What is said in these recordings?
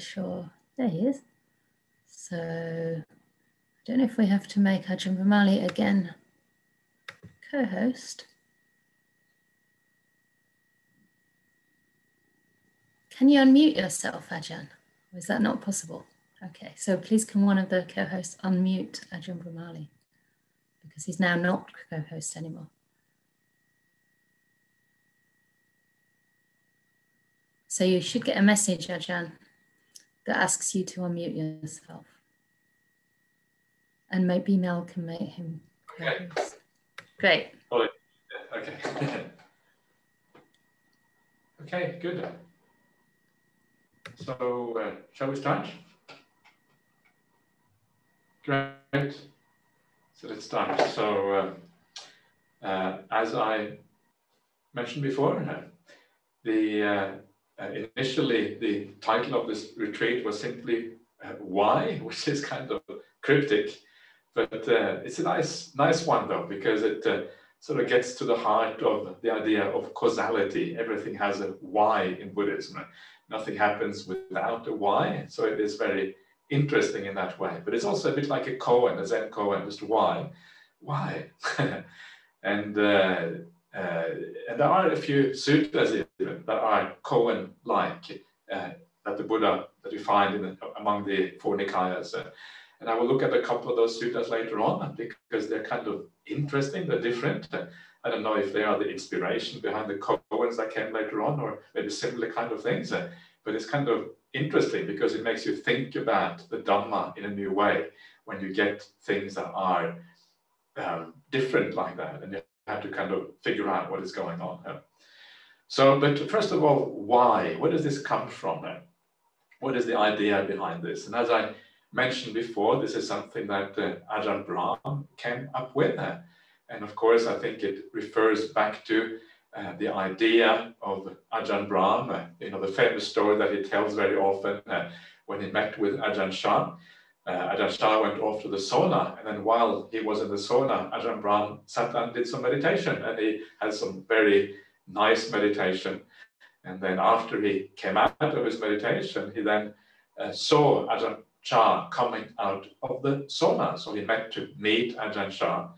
sure. There he is. So I don't know if we have to make Ajahn Brahmali again co-host. Can you unmute yourself, Ajahn? Or is that not possible? Okay, so please can one of the co-hosts unmute Ajahn Brahmali because he's now not co-host anymore. So you should get a message, Ajahn, that asks you to unmute yourself. And maybe Mel can make him okay. Great. Okay. okay, good. So, uh, shall we start? Great. So let's start. So, uh, uh, as I mentioned before, uh, the uh, uh, initially the title of this retreat was simply "Why," which is kind of cryptic, but it's a nice, nice one though because it sort of gets to the heart of the idea of causality. Everything has a why in Buddhism. Nothing happens without a why. So it is very interesting in that way. But it's also a bit like a koan, a Zen koan, just why? Why? and uh, uh, and there are a few suttas even that are koan-like uh, that the Buddha that you find in among the four Nikayas. Uh, and I will look at a couple of those suttas later on because they're kind of interesting, they're different. I don't know if they are the inspiration behind the koans that came later on or maybe similar kind of things. But it's kind of interesting because it makes you think about the Dhamma in a new way when you get things that are um, different like that and you have to kind of figure out what is going on. So, but first of all, why? Where does this come from? then? What is the idea behind this? And as I mentioned before, this is something that uh, Ajahn Brahm came up with. Uh, and of course, I think it refers back to uh, the idea of Ajahn Brahm, uh, you know, the famous story that he tells very often uh, when he met with Ajahn Chah. Uh, Ajahn Chah went off to the sauna, and then while he was in the sauna, Ajahn Brahm sat and did some meditation, and he had some very nice meditation. And then after he came out of his meditation, he then uh, saw Ajahn Chah coming out of the sauna. So he met to meet Ajahn Chah.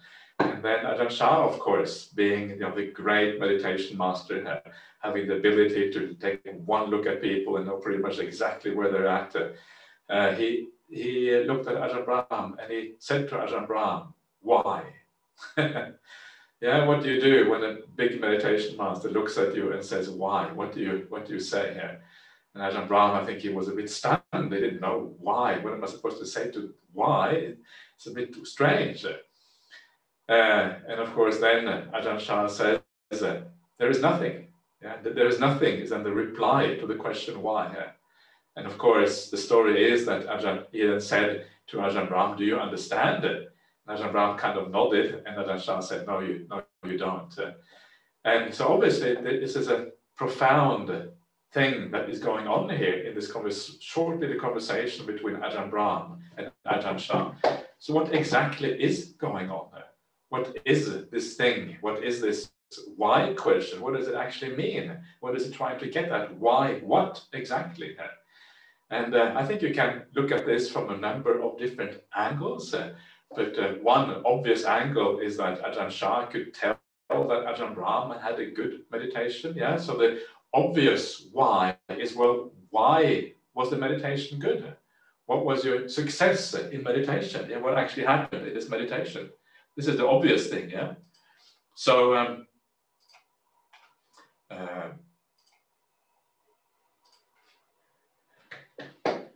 And then Ajahn Chah, of course, being you know, the great meditation master, uh, having the ability to take one look at people and know pretty much exactly where they're at, uh, he, he looked at Ajahn Brahm and he said to Ajahn Brahm, why? yeah, what do you do when a big meditation master looks at you and says, why? What do you, what do you say here? And Ajahn Brahm, I think he was a bit stunned. They didn't know why. What am I supposed to say to why? It's a bit too strange. Uh, and of course, then Ajahn Chah says, uh, there is nothing. Yeah, there is nothing is then the reply to the question why. Yeah? And of course, the story is that Ajahn he then said to Ajahn Brahm, do you understand it? Ajahn Brahm kind of nodded, and Ajahn Chah said, no, you, no, you don't. Uh, and so obviously, this is a profound thing that is going on here in this convers shortly the conversation between Ajahn Brahm and Ajahn Chah. So what exactly is going on there? What is this thing? What is this why question? What does it actually mean? What is it trying to get at? Why? What exactly? And uh, I think you can look at this from a number of different angles. Uh, but uh, one obvious angle is that Ajahn Chah could tell that Ajahn Brahm had a good meditation. Yeah, so the obvious why is well, why was the meditation good? What was your success in meditation? Yeah, what actually happened in this meditation? This is the obvious thing, yeah? So, um, uh,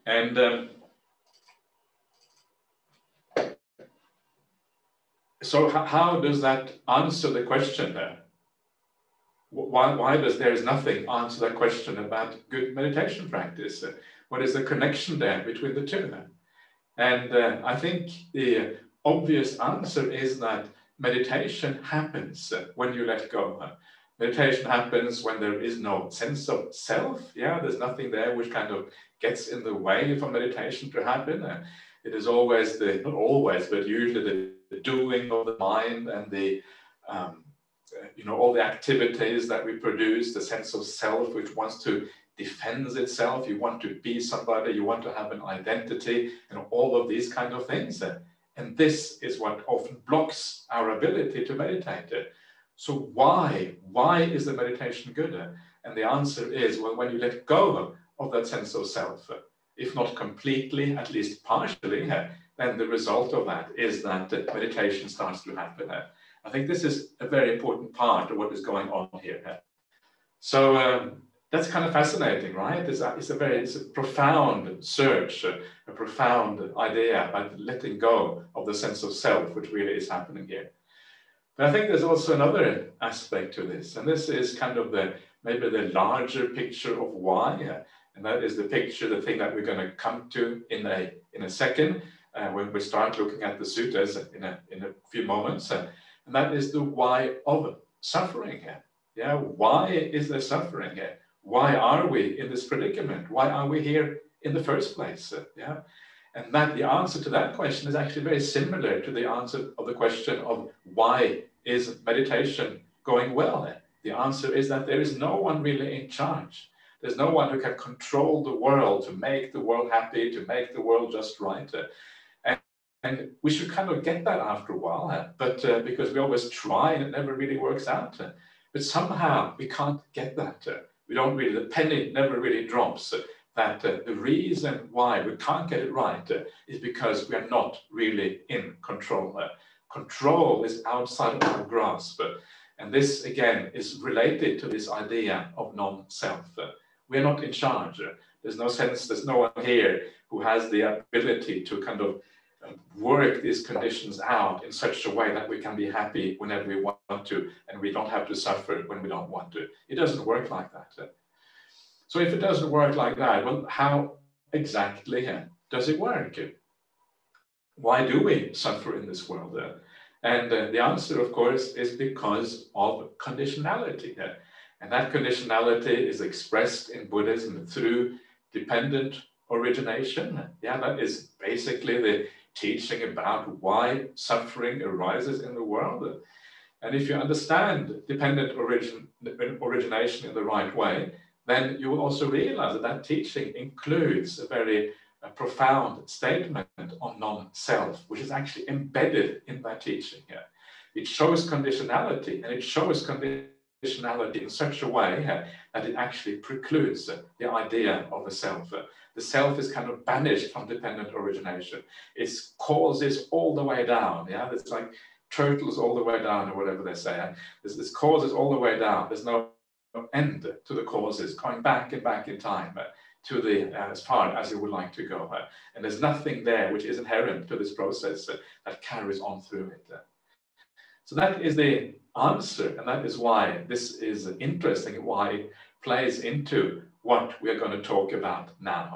and um, so how does that answer the question there? why, why does there is nothing answer that question about good meditation practice? What is the connection there between the two? And uh, I think the obvious answer is that meditation happens when you let go. Meditation happens when there is no sense of self. Yeah, there's nothing there which kind of gets in the way for meditation to happen. It is always the, not always, but usually the, the doing of the mind and the um, you know, all the activities that we produce, the sense of self which wants to defends itself, you want to be somebody, you want to have an identity, and all of these kind of things. And this is what often blocks our ability to meditate. So why? Why is the meditation good? And the answer is, well, when you let go of that sense of self, if not completely, at least partially, then the result of that is that meditation starts to happen. I think this is a very important part of what is going on here. So um, that's kind of fascinating, right? It's a, it's a very it's a profound search, a, a profound idea about letting go of the sense of self, which really is happening here. But I think there's also another aspect to this, and this is kind of the maybe the larger picture of why, and that is the picture, the thing that we're going to come to in a in a second uh, when we start looking at the suttas in a in a few moments, and that is the why of suffering here. Yeah, why is there suffering here? why are we in this predicament? Why are we here in the first place? Yeah. And that the answer to that question is actually very similar to the answer of the question of why is meditation going well? The answer is that there is no one really in charge. There's no one who can control the world to make the world happy, to make the world just right. And, we should kind of get that after a while, but uh, because we always try and it never really works out. But somehow we can't get that we don't really, the penny never really drops that uh, the reason why we can't get it right uh, is because we are not really in control. Uh, control is outside of our grasp. and this, again, is related to this idea of non-self. we're not in charge. there's no sense, there's no one here who has the ability to kind of work these conditions out in such a way that we can be happy whenever we want to and we don't have to suffer when we don't want to. It doesn't work like that. So if it doesn't work like that, well, how exactly uh, does it work? Why do we suffer in this world? Uh? And uh, the answer, of course, is because of conditionality. Uh. And that conditionality is expressed in Buddhism through dependent origination. Yeah, that is basically the teaching about why suffering arises in the world. And if you understand dependent origin, origination in the right way, then you will also realize that that teaching includes a very a profound statement on non-self, which is actually embedded in that teaching here. It shows conditionality, and it shows conditionality in such a way that it actually precludes the idea of a self the self is kind of banished from dependent origination. It's causes all the way down. Yeah, it's like turtles all the way down, or whatever they say. This, this causes all the way down. There's no end to the causes, going back and back in time uh, to the uh, as far as you would like to go. Uh, and there's nothing there which is inherent to this process uh, that carries on through it. So that is the answer, and that is why this is interesting, why it plays into what we are going to talk about now.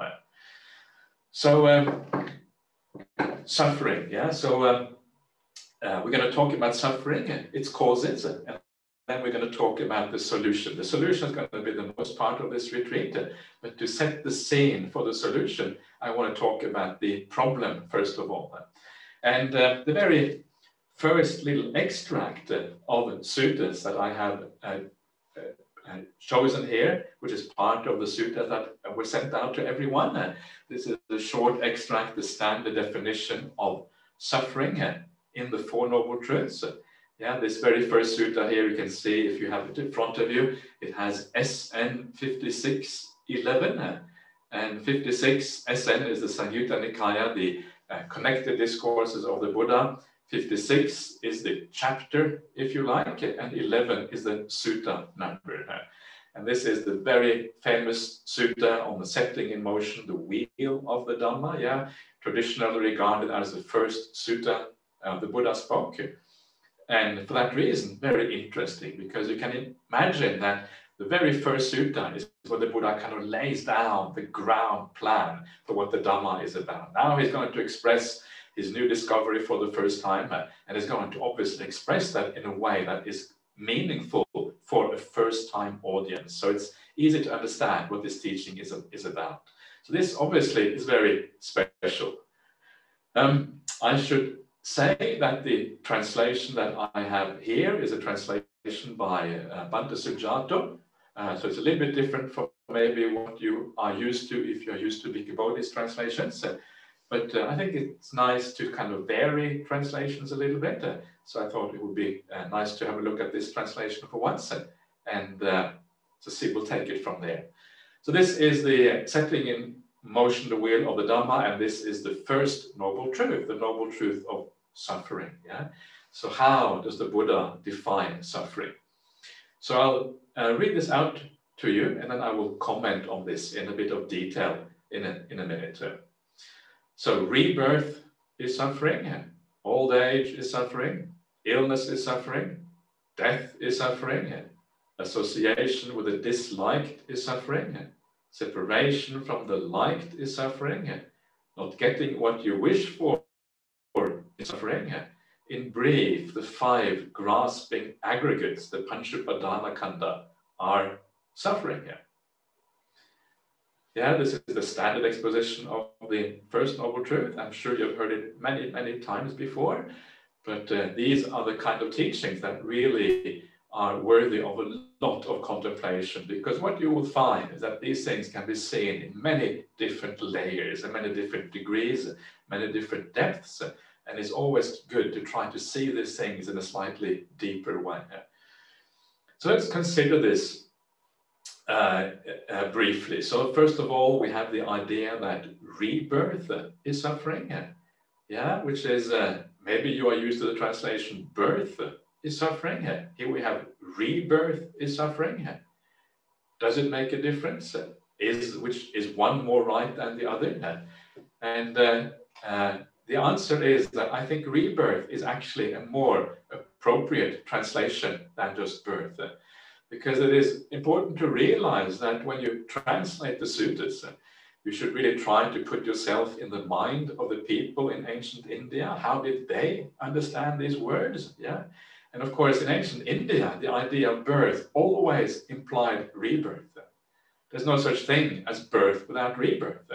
So, um, suffering, yeah. So, um, uh, we're going to talk about suffering, its causes, and then we're going to talk about the solution. The solution is going to be the most part of this retreat, but to set the scene for the solution, I want to talk about the problem first of all. And uh, the very first little extract of suttas that I have uh, uh, chosen here, which is part of the sutta that was sent out to everyone. Uh, this is a short extract, the standard definition of suffering uh, in the Four Noble Truths. Yeah, this very first sutta here, you can see if you have it in front of you, it has SN 5611. And 56, SN is the Samyutta Nikaya, the uh, connected discourses of the Buddha. 56 is the chapter, if you like, and 11 is the sutta number. And this is the very famous sutta on the setting in motion, the wheel of the Dhamma, yeah, traditionally regarded as the first sutta uh, the Buddha spoke. And for that reason, very interesting, because you can imagine that the very first sutta is where the Buddha kind of lays down the ground plan for what the Dhamma is about. Now he's going to express his new discovery for the first time, and is going to obviously express that in a way that is meaningful for a first time audience. So it's easy to understand what this teaching is, is about. So this obviously is very special. Um, I should say that the translation that I have here is a translation by uh, Bhante Sujato. Uh, so it's a little bit different from maybe what you are used to if you're used to Bhikkhu Bodhi's translations. But uh, I think it's nice to kind of vary translations a little bit. Uh, so I thought it would be uh, nice to have a look at this translation for once and, and uh, to see, we'll take it from there. So this is the setting in motion the wheel of the Dhamma, and this is the first noble truth, the noble truth of suffering. Yeah. So how does the Buddha define suffering? So I'll uh, read this out to you, and then I will comment on this in a bit of detail in a, in a minute. So rebirth is suffering, old age is suffering, illness is suffering, death is suffering, association with the disliked is suffering, separation from the liked is suffering, not getting what you wish for is suffering. In brief, the five grasping aggregates, the Panchupadana Khandha, are suffering. Yeah, this is the standard exposition of the First Noble Truth. I'm sure you've heard it many, many times before, but uh, these are the kind of teachings that really are worthy of a lot of contemplation because what you will find is that these things can be seen in many different layers and many different degrees, many different depths, and it's always good to try to see these things in a slightly deeper way. So let's consider this uh, uh, briefly. So first of all, we have the idea that rebirth is suffering, yeah, which is uh, maybe you are used to the translation birth is suffering. Here we have rebirth is suffering. Does it make a difference? Is which is one more right than the other? And uh, uh, the answer is that I think rebirth is actually a more appropriate translation than just birth because it is important to realize that when you translate the suttas, you should really try to put yourself in the mind of the people in ancient India. How did they understand these words? Yeah. And of course, in ancient India, the idea of birth always implied rebirth. There's no such thing as birth without rebirth.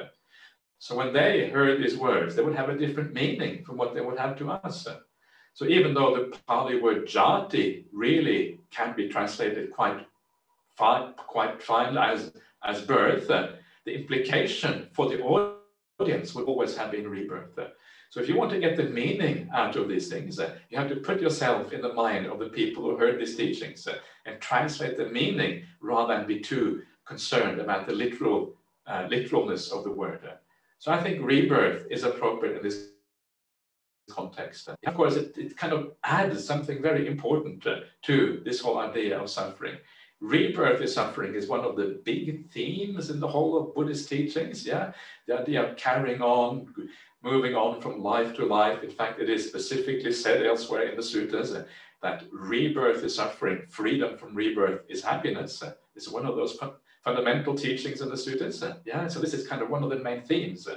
So when they heard these words, they would have a different meaning from what they would have to us. So even though the Pali word jati really can be translated quite fine, quite fine as, as birth, uh, the implication for the audience would always have been rebirth. So if you want to get the meaning out of these things, uh, you have to put yourself in the mind of the people who heard these teachings uh, and translate the meaning rather than be too concerned about the literal uh, literalness of the word. So I think rebirth is appropriate in this context. And of course, it, it kind of adds something very important uh, to this whole idea of suffering. Rebirth is suffering is one of the big themes in the whole of Buddhist teachings. Yeah, the idea of carrying on, moving on from life to life. In fact, it is specifically said elsewhere in the suttas uh, that rebirth is suffering, freedom from rebirth is happiness. Uh, it's one of those fundamental teachings in the suttas. Uh, yeah, so this is kind of one of the main themes.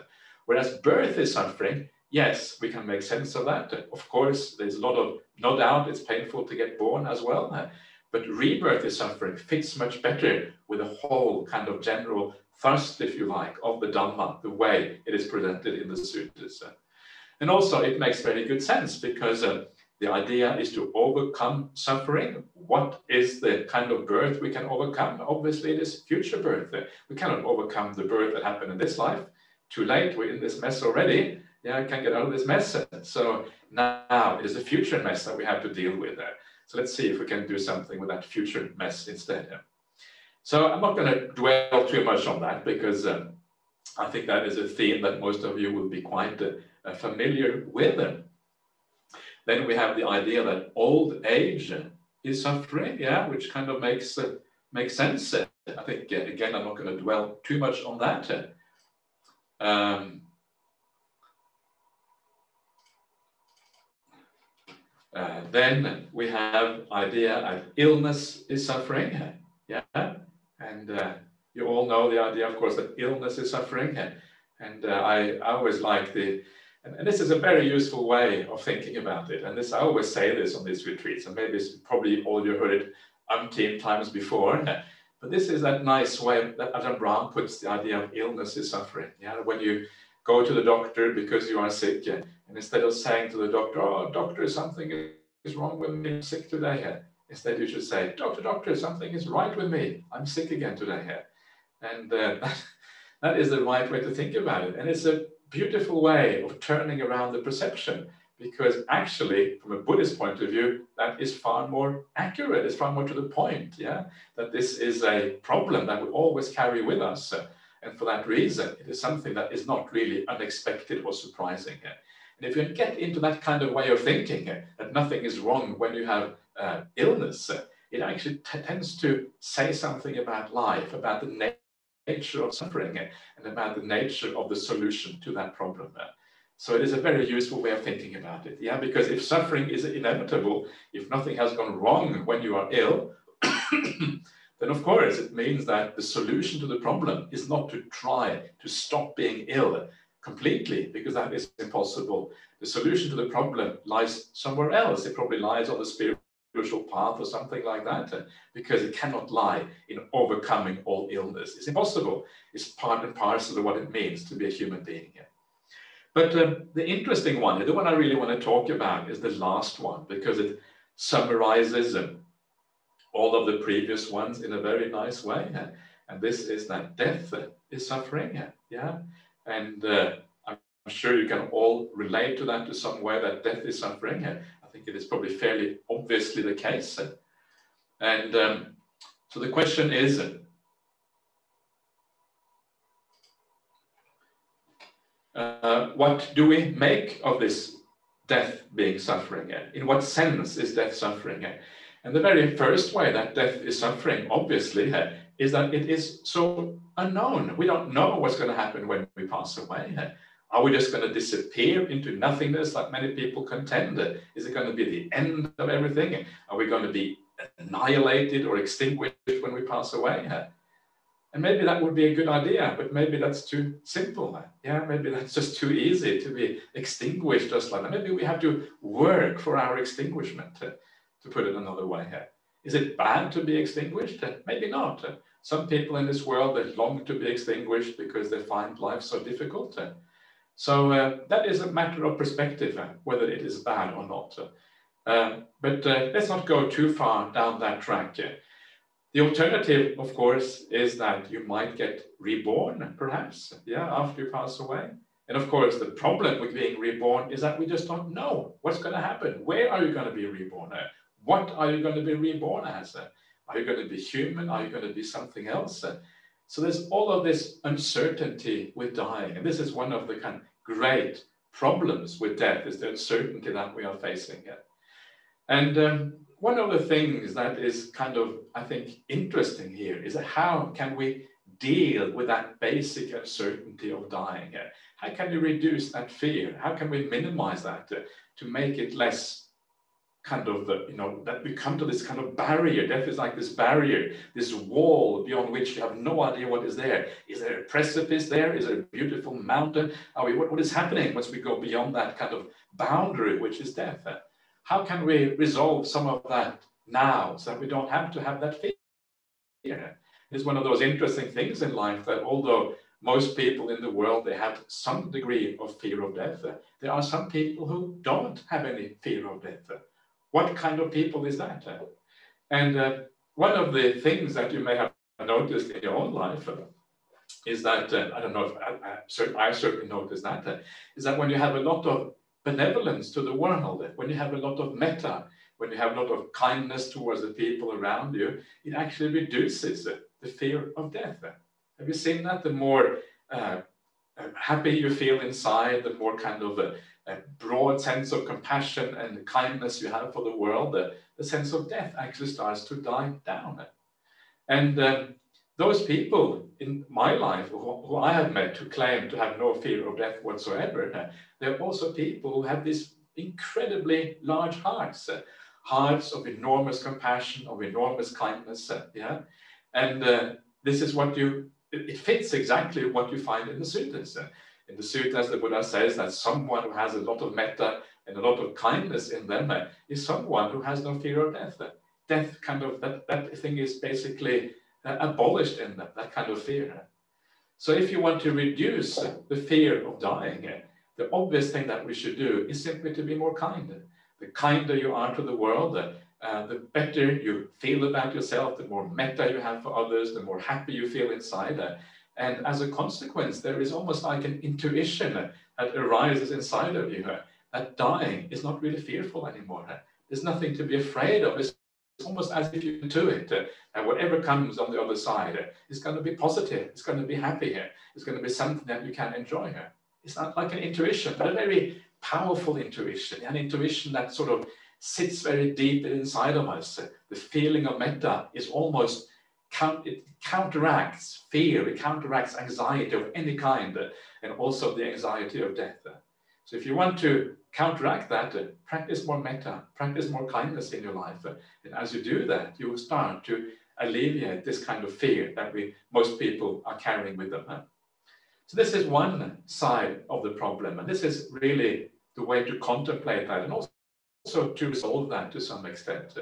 Whereas birth is suffering, yes, we can make sense of that. Of course, there's a lot of, no doubt it's painful to get born as well, but rebirth is suffering fits much better with the whole kind of general thrust, if you like, of the Dhamma, the way it is presented in the suttas. And also it makes very good sense because uh, the idea is to overcome suffering. What is the kind of birth we can overcome? Obviously, it is future birth. We cannot overcome the birth that happened in this life. Too late, we're in this mess already yeah, I can't get out of this mess. So now it is a future mess that we have to deal with. So let's see if we can do something with that future mess instead. So I'm not going to dwell too much on that because um, I think that is a theme that most of you will be quite uh, familiar with. Then we have the idea that old age is suffering, yeah, which kind of makes uh, makes sense. I think uh, again, I'm not going to dwell too much on that. Um, Uh, then we have idea of illness is suffering, yeah, and uh, you all know the idea, of course, that illness is suffering, and uh, I, I, always like the, and, and, this is a very useful way of thinking about it, and this I always say this on these retreats, and maybe it's probably all you heard it umpteen times before, but this is that nice way that Ajahn Brahm puts the idea of illness is suffering. Yeah, when you go to the doctor because you are sick, and instead of saying to the doctor, "Oh, doctor, something is wrong with me, I'm sick today," instead you should say, "Doctor, doctor, something is right with me. I'm sick again today." And uh, that, that is the right way to think about it. And it's a beautiful way of turning around the perception because actually, from a Buddhist point of view, that is far more accurate. It's far more to the point. Yeah, that this is a problem that we always carry with us, and for that reason, it is something that is not really unexpected or surprising. And if you get into that kind of way of thinking, uh, that nothing is wrong when you have uh, illness, uh, it actually tends to say something about life, about the nature of suffering, uh, and about the nature of the solution to that problem. So it is a very useful way of thinking about it. Yeah, because if suffering is inevitable, if nothing has gone wrong when you are ill, then of course it means that the solution to the problem is not to try to stop being ill completely, because that is impossible. The solution to the problem lies somewhere else. It probably lies on the spiritual path or something like that, because it cannot lie in overcoming all illness. It's impossible. It's part and parcel of what it means to be a human being. here. But um, the interesting one, the one I really want to talk about, is the last one because it summarizes um, all of the previous ones in a very nice way. And this is that death is suffering. Yeah. And uh, I'm sure you can all relate to that to some way that death is suffering. I think it is probably fairly obviously the case. And um, so the question is uh, what do we make of this death being suffering? In what sense is death suffering? And the very first way that death is suffering, obviously, is that it is so unknown. We don't know what's going to happen when we pass away. Are we just going to disappear into nothingness like many people contend? Is it going to be the end of everything? Are we going to be annihilated or extinguished when we pass away? And maybe that would be a good idea, but maybe that's too simple. Yeah, maybe that's just too easy to be extinguished just like that. Maybe we have to work for our extinguishment, to, put it another way. Is it bad to be extinguished? Maybe not. Some people in this world that long to be extinguished because they find life so difficult. So uh, that is a matter of perspective, uh, whether it is bad or not. Uh, but uh, let's not go too far down that track. The alternative, of course, is that you might get reborn, perhaps, yeah, after you pass away. And of course, the problem with being reborn is that we just don't know what's going to happen. Where are you going to be reborn? What are you going to be reborn as? Are you going to be human? Are you going to be something else? So there's all of this uncertainty with dying. And this is one of the kind of great problems with death is the uncertainty that we are facing. here. And um, one of the things that is kind of, I think, interesting here is how can we deal with that basic uncertainty of dying? How can you reduce that fear? How can we minimize that to, to make it less kind of, the, you know, that we come to this kind of barrier. Death is like this barrier, this wall beyond which you have no idea what is there. Is there a precipice there? Is there a beautiful mountain? Are we, what, what is happening once we go beyond that kind of boundary, which is death? how can we resolve some of that now so that we don't have to have that fear? It's one of those interesting things in life that although most people in the world they have some degree of fear of death, there are some people who don't have any fear of death. What kind of people is that? And uh, one of the things that you may have noticed in your own life is that uh, I don't know if I, I, I certainly noticed that uh, is that when you have a lot of benevolence to the world, when you have a lot of metta, when you have a lot of kindness towards the people around you, it actually reduces the fear of death. Have you seen that? The more uh, uh, happy you feel inside, the more kind of a, broad sense of compassion and kindness you have for the world, the, the sense of death actually starts to die down. And um, those people in my life who, who, I have met who claim to have no fear of death whatsoever, they're also people who have these incredibly large hearts, uh, hearts of enormous compassion, of enormous kindness. Uh, yeah, and uh, this is what you. It, it, fits exactly what you find in the suttas. In the suttas, the Buddha says that someone who has a lot of metta and a lot of kindness in them uh, is someone who has no fear of death. Uh, death, kind of that that thing is basically uh, abolished in them, that kind of fear. So if you want to reduce the fear of dying, the obvious thing that we should do is simply to be more kind. The kinder you are to the world, uh, the better you feel about yourself, the more metta you have for others, the more happy you feel inside. And as a consequence, there is almost like an intuition that arises inside of you that dying is not really fearful anymore. There's nothing to be afraid of. It's almost as if you do it. And whatever comes on the other side is going to be positive. It's going to be happy here. It's going to be something that you can enjoy. It's not like an intuition, but a very powerful intuition, an intuition that sort of sits very deep inside of us. The feeling of metta is almost count, it counteracts fear, it counteracts anxiety of any kind, and also the anxiety of death. So if you want to counteract that, uh, practice more metta, practice more kindness in your life. And as you do that, you will start to alleviate this kind of fear that we most people are carrying with them. So this is one side of the problem, and this is really the way to contemplate that, and also also to resolve that to some extent.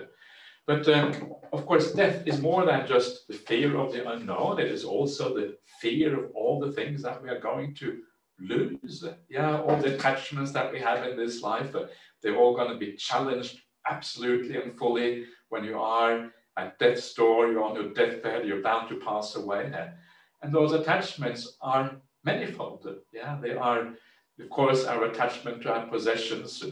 But um, of course, death is more than just the fear of the unknown. It is also the fear of all the things that we are going to lose. Yeah, all the attachments that we have in this life, uh, they're all going to be challenged absolutely and fully when you are at death's door, you're on your deathbed, you're bound to pass away. And those attachments are manifold. Yeah, they are, of course, our attachment to our possessions,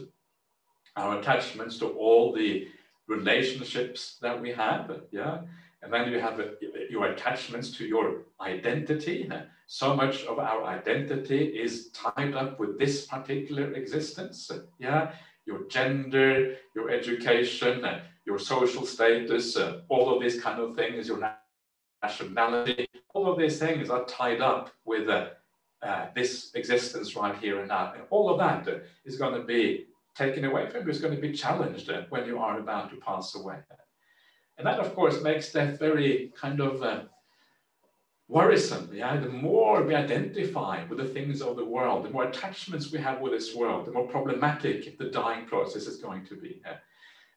our attachments to all the relationships that we have, yeah. And then you have your attachments to your identity. So much of our identity is tied up with this particular existence, yeah. Your gender, your education, your social status, all of these kind of things, your nationality, all of these things are tied up with uh, uh, this existence right here and now. And all of that is going to be taken away from you is going to be challenged when you are about to pass away. And that, of course, makes death very kind of uh, worrisome. Yeah? The more we identify with the things of the world, the more attachments we have with this world, the more problematic the dying process is going to be. Yeah?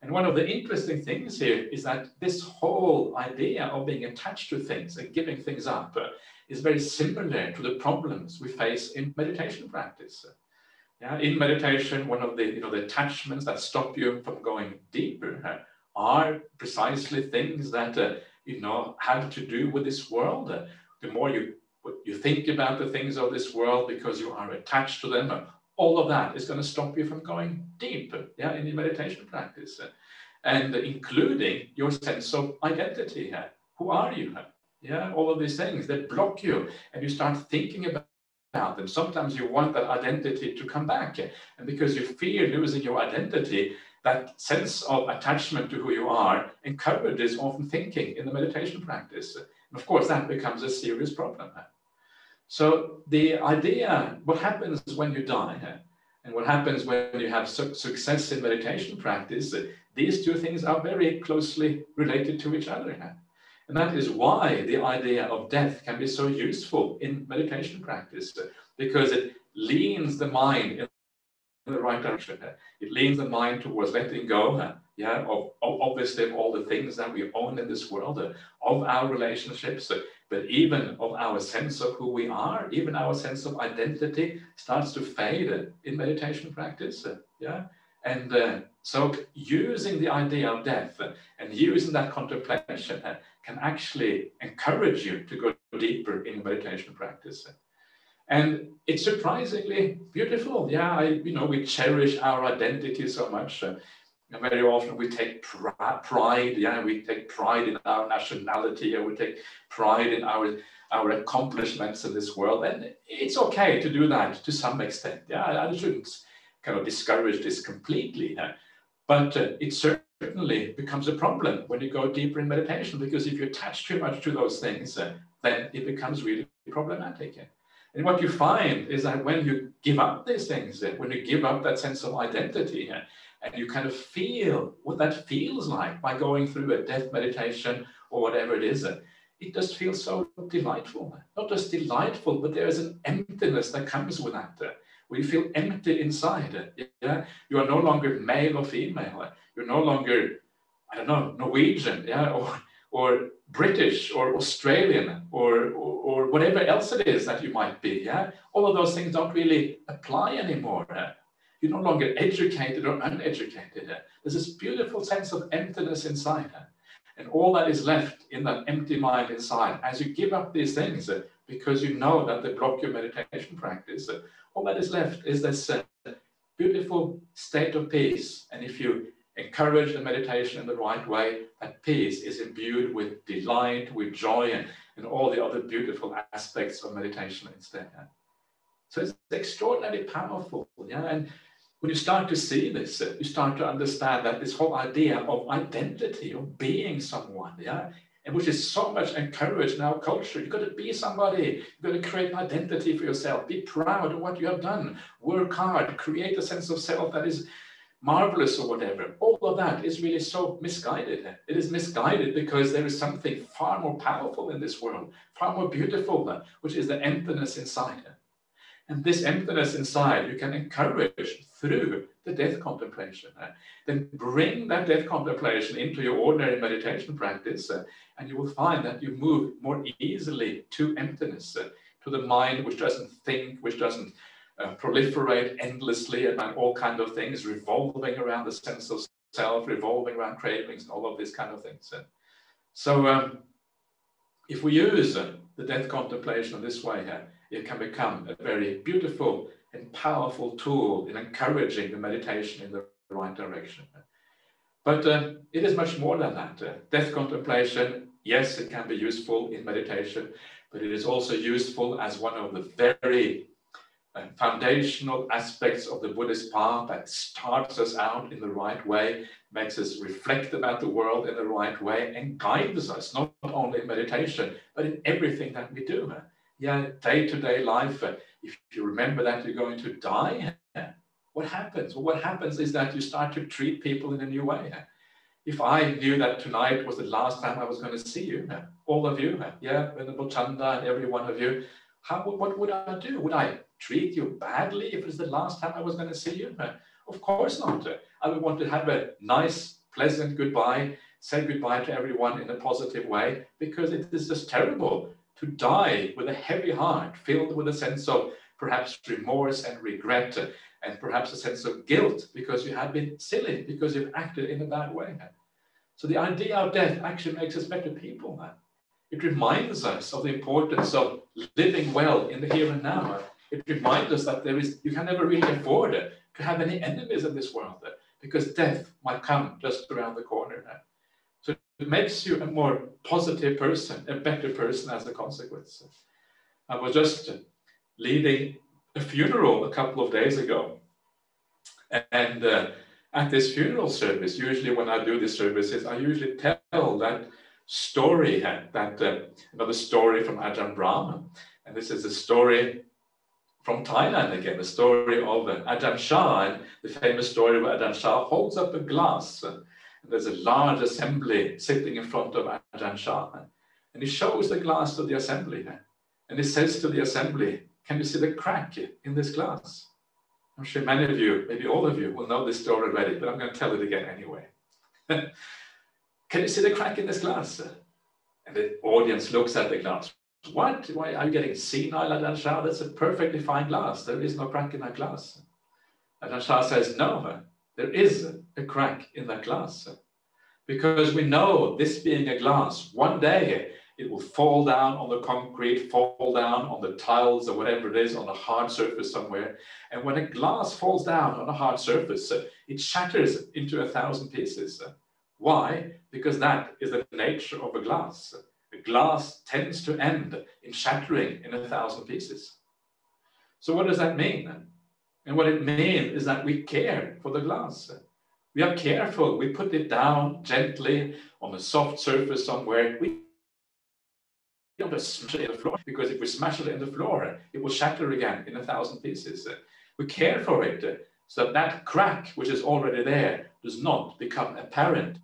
And one of the interesting things here is that this whole idea of being attached to things and giving things up uh, is very similar to the problems we face in meditation practice. Yeah, in meditation, one of the you know the attachments that stop you from going deeper uh, are precisely things that uh, you know have to do with this world. The more you you think about the things of this world because you are attached to them, uh, all of that is going to stop you from going deep. Yeah, in your meditation practice, uh, and including your sense of identity. Who are you? Yeah, all of these things that block you, and you start thinking about out. And sometimes you want that identity to come back. And because you fear losing your identity, that sense of attachment to who you are encourages often thinking in the meditation practice. And of course, that becomes a serious problem. So the idea, what happens when you die, and what happens when you have su success in meditation practice, these two things are very closely related to each other. And that is why the idea of death can be so useful in meditation practice, because it leans the mind in the right direction. It leans the mind towards letting go, yeah, of, of obviously all the things that we own in this world, of our relationships, but even of our sense of who we are, even our sense of identity starts to fade in meditation practice. Yeah, and uh, so using the idea of death and using that contemplation can actually encourage you to go deeper in meditation practice. And it's surprisingly beautiful. Yeah, I, you know, we cherish our identity so much. Very often we take pride. Yeah, we take pride in our nationality, we take pride in our our accomplishments in this world. And it's okay to do that to some extent. Yeah, I shouldn't kind of discourage this completely. Yeah? But uh, it certainly becomes a problem when you go deeper in meditation because if you attach too much to those things, uh, then it becomes really problematic. And what you find is that when you give up these things, uh, when you give up that sense of identity, uh, and you kind of feel what that feels like by going through a death meditation or whatever it is, uh, it just feels so delightful. Not just delightful, but there is an emptiness that comes with that. Where you feel empty inside. Yeah, you are no longer male or female. You're no longer, I don't know, Norwegian, yeah, or or British or Australian or, or, or whatever else it is that you might be. Yeah, all of those things don't really apply anymore. You're no longer educated or uneducated. There's this beautiful sense of emptiness inside. And all that is left in that empty mind inside, as you give up these things, uh, because you know that they block your meditation practice, uh, all that is left is this uh, beautiful state of peace. And if you encourage the meditation in the right way, that peace is imbued with delight, with joy, and, and all the other beautiful aspects of meditation instead. So it's extraordinarily powerful. Yeah. And when you start to see this, uh, you start to understand that this whole idea of identity, of being someone, yeah, and which is so much encouraged in our culture. You've got to be somebody. You've got to create an identity for yourself. Be proud of what you have done. Work hard. Create a sense of self that is marvelous or whatever. All of that is really so misguided. It is misguided because there is something far more powerful in this world, far more beautiful, which is the emptiness inside. And this emptiness inside, you can encourage through the death contemplation. Uh, then bring that death contemplation into your ordinary meditation practice, uh, and you will find that you move more easily to emptiness, uh, to the mind which doesn't think, which doesn't uh, proliferate endlessly about all kind of things, revolving around the sense of self, revolving around cravings, and all of these kind of things. Uh, so um, if we use uh, the death contemplation this way here, it can become a very beautiful and powerful tool in encouraging the meditation in the right direction. But uh, it is much more than that. Uh, death contemplation, yes, it can be useful in meditation, but it is also useful as one of the very uh, foundational aspects of the Buddhist path that starts us out in the right way, makes us reflect about the world in the right way, and guides us not only in meditation, but in everything that we do. Yeah, day to day life, uh, if you remember that you're going to die, what happens? Well, what happens is that you start to treat people in a new way. If I knew that tonight was the last time I was going to see you, all of you, yeah, Venerable Canda and every one of you, how, what would I do? Would I treat you badly if it was the last time I was going to see you? Of course not. I would want to have a nice, pleasant goodbye, say goodbye to everyone in a positive way, because it is just terrible to die with a heavy heart, filled with a sense of perhaps remorse and regret, and perhaps a sense of guilt because you have been silly, because you've acted in a bad way. So the idea of death actually makes us better people. It reminds us of the importance of living well in the here and now. It reminds us that there is you can never really afford to have any enemies in this world because death might come just around the corner. Makes you a more positive person, a better person as a consequence. I was just leading a funeral a couple of days ago. And uh, at this funeral service, usually when I do these services, I usually tell that story, that uh, another story from Ajahn Brahm. And this is a story from Thailand again, the story of Ajahn Chah, and the famous story where Ajahn Chah holds up a glass. And there's a large assembly sitting in front of Ajahn Chah. And he shows the glass to the assembly. And he says to the assembly, can you see the crack in this glass? I'm sure many of you, maybe all of you, will know this story already, but I'm going to tell it again anyway. Can you see the crack in this glass? And the audience looks at the glass. What? Why are you getting senile, Ajahn Chah? That's a perfectly fine glass. There is no crack in that glass. Ajahn Chah says, no, there is a crack in that glass. Because we know this being a glass, one day it will fall down on the concrete, fall down on the tiles or whatever it is on a hard surface somewhere. And when a glass falls down on a hard surface, it shatters into a thousand pieces. Why? Because that is the nature of a glass. A glass tends to end in shattering in a thousand pieces. So what does that mean? And what it means is that we care for the glass. We are careful. We put it down gently on a soft surface somewhere. We don't just smash it in the floor because if we smash it in the floor, it will shatter again in a thousand pieces. We care for it so that, that crack, which is already there, does not become apparent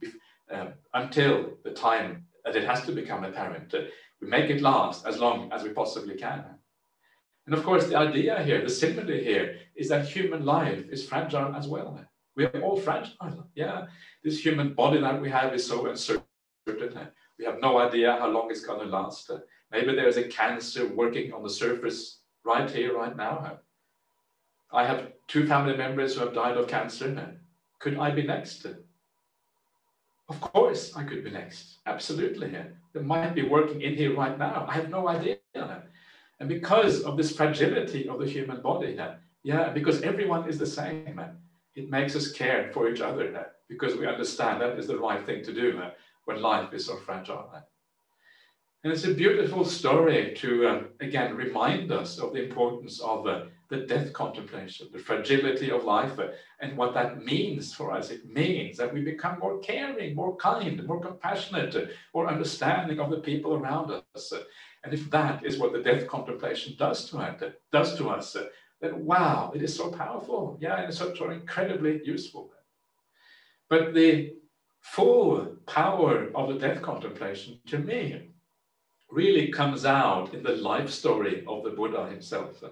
uh, until the time that it has to become apparent. We make it last as long as we possibly can. And of course, the idea here, the simile here, is that human life is fragile as well. We are all fragile. Yeah, this human body that we have is so uncertain. We have no idea how long it's going to last. Maybe there's a cancer working on the surface right here, right now. I have two family members who have died of cancer. Could I be next? Of course, I could be next. Absolutely. They might be working in here right now. I have no idea. And because of this fragility of the human body, yeah, because everyone is the same, man, it makes us care for each other because we understand that is the right thing to do when life is so fragile. And it's a beautiful story to, um, again, remind us of the importance of uh, the death contemplation, the fragility of life, and what that means for us. It means that we become more caring, more kind, more compassionate, more understanding of the people around us. And if that is what the death contemplation does to us, does to us then wow, it is so powerful. Yeah, and so, so incredibly useful. But the full power of the death contemplation, to me, really comes out in the life story of the Buddha himself.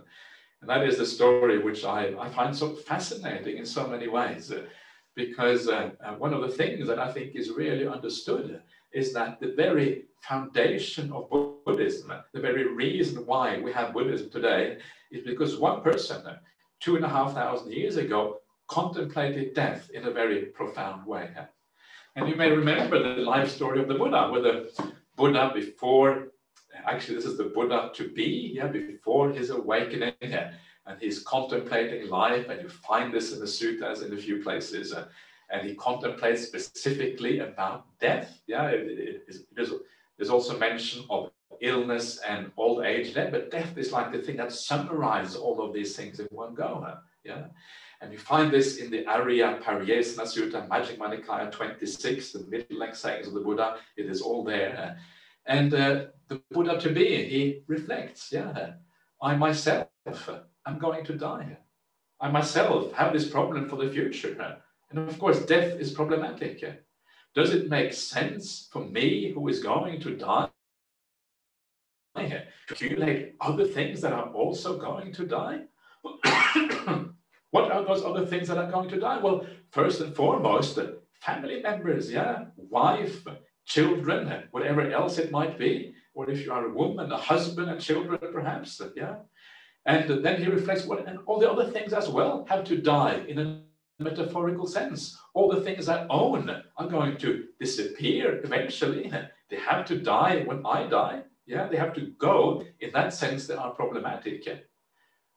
And that is the story which I, I find so fascinating in so many ways. Because uh, uh, one of the things that I think is really understood is that the very foundation of Buddhism, the very reason why we have Buddhism today, is because one person, two and a half thousand years ago, contemplated death in a very profound way. And you may remember the life story of the Buddha, where the Buddha before, actually this is the Buddha to be, yeah, before his awakening, yeah, and he's contemplating life, and you find this in the suttas in a few places, uh, and he contemplates specifically about death, yeah, it, it, is, there's also mention of illness and old age, there, but death is like the thing that summarizes all of these things in one go, huh? yeah. And you find this in the Ariyapariyesana Sutta, Majjhima Nikaya 26, the middle length sayings of the Buddha. It is all there. And uh, the Buddha to be, he reflects, yeah, I myself am going to die. I myself have this problem for the future. And of course, death is problematic. Does it make sense for me, who is going to die, to accumulate other things that are also going to die? What are those other things that are going to die? Well, first and foremost, family members, yeah, wife, children, and whatever else it might be. Or if you are a woman, a husband and children, perhaps, yeah. And then he reflects, what, and all the other things as well have to die in a metaphorical sense. All the things I own are going to disappear eventually. They have to die when I die. Yeah, they have to go. In that sense, they are problematic.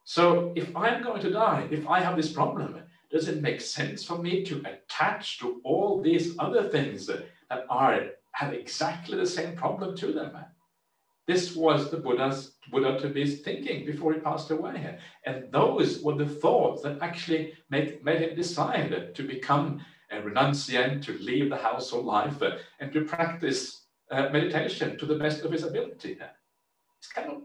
So if I'm going to die, if I have this problem, does it make sense for me to attach to all these other things that are have exactly the same problem to them? This was the Buddha's Buddha to be thinking before he passed away. And those were the thoughts that actually made, made him decide to become a renunciant, to leave the household life, and to practice uh, meditation to the best of his ability. It's kind of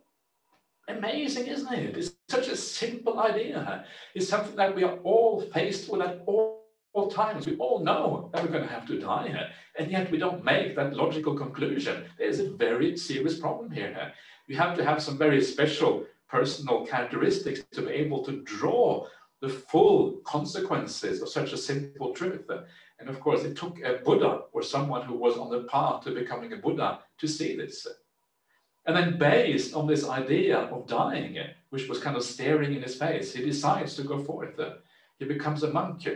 amazing, isn't it? It's such a simple idea. It's something that we are all faced with at all, all times. We all know that we're going to have to die, and yet we don't make that logical conclusion. There's a very serious problem here. You have to have some very special personal characteristics to be able to draw the full consequences of such a simple truth. And of course, it took a Buddha or someone who was on the path to becoming a Buddha to see this. And then, based on this idea of dying, which was kind of staring in his face, he decides to go forth. He becomes a monk.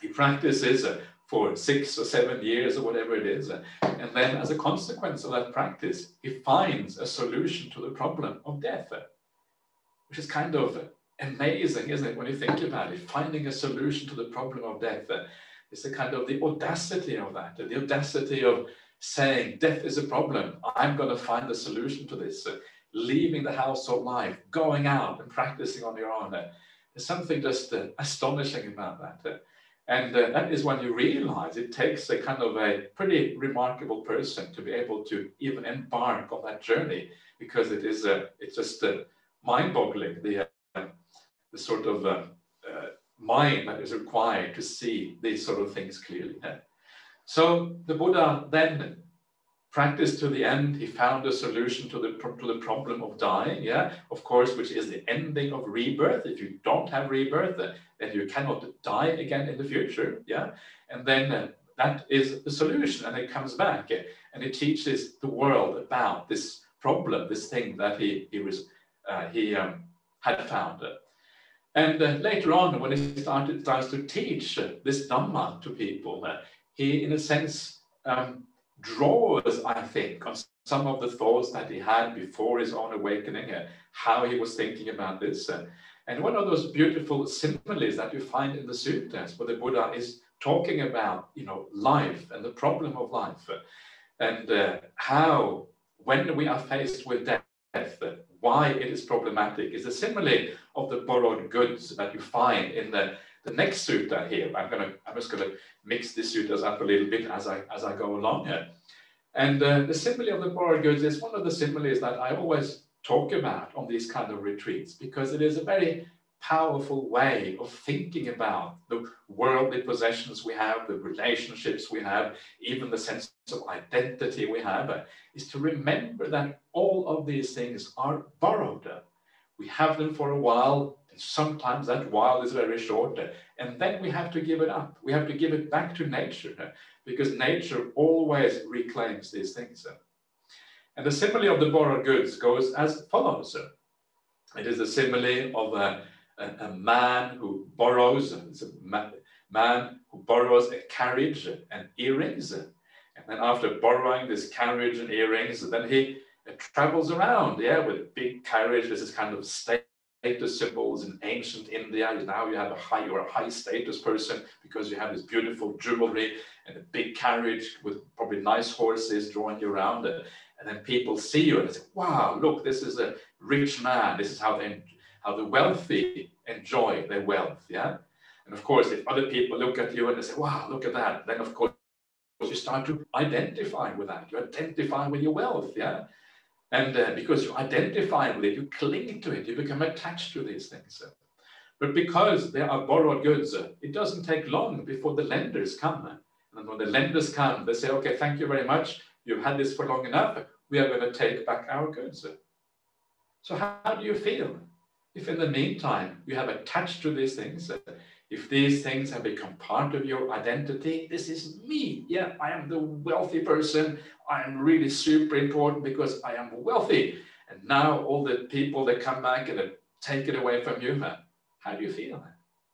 He practices for six or seven years or whatever it is. And then, as a consequence of that practice, he finds a solution to the problem of death, which is kind of amazing, isn't it, when you think about it? Finding a solution to the problem of death is the kind of the audacity of that, the audacity of saying death is a problem. I'm going to find a solution to this. Uh, leaving the house household life, going out and practicing on your own. Uh, there's something just uh, astonishing about that. Uh, and uh, that is when you realize it takes a kind of a pretty remarkable person to be able to even embark on that journey because it is uh, it's just mind-boggling the the sort of mind that is required to see these sort of things clearly. So the Buddha then practiced to the end. He found a solution to the, to the problem of dying, yeah, of course, which is the ending of rebirth. If you don't have rebirth, then you cannot die again in the future, yeah. And then uh, that is the solution, and it comes back and it teaches the world about this problem, this thing that he he was uh, he um, had found. And uh, later on, when he started starts to teach uh, this Dhamma to people, uh, he, in a sense, um, draws, I think, on some of the thoughts that he had before his own awakening, and how he was thinking about this. Uh, and one of those beautiful similes that you find in the suttas, where the Buddha is talking about, you know, life and the problem of life, and uh, how, when we are faced with death, why it is problematic is a simile of the borrowed goods that you find in the, the next sutta here. I'm gonna, I'm just gonna mix the suttas up a little bit as I as I go along here. And uh, the simile of the borrowed goods is one of the similes that I always talk about on these kind of retreats because it is a very powerful way of thinking about the worldly possessions we have, the relationships we have, even the sense of identity we have, uh, is to remember that all of these things are borrowed. We have them for a while, sometimes that while is very short, and then we have to give it up. We have to give it back to nature, because nature always reclaims these things. And the simile of the borrowed goods goes as follows. It is the simile of a a, a man who borrows, it's a ma man who borrows a carriage and earrings. And then after borrowing this carriage and earrings, then he travels around, yeah, with a big carriage. This is kind of status symbols in ancient India. Now you have a high, you're a high status person because you have this beautiful jewelry and a big carriage with probably nice horses drawing you around. And then people see you and they say, wow, look, this is a rich man. This is how they how the wealthy enjoy their wealth. Yeah. And of course, if other people look at you and they say, wow, look at that, then of course you start to identify with that. You identify with your wealth. Yeah. And uh, because you identify with it, you cling to it, you become attached to these things. But because they are borrowed goods, it doesn't take long before the lenders come. And when the lenders come, they say, okay, thank you very much. You've had this for long enough. We are going to take back our goods. So how do you feel? If in the meantime you have attached to these things, if these things have become part of your identity, this is me. Yeah, I am the wealthy person. I am really super important because I am wealthy. And now all the people that come back and take it away from you, how do you feel?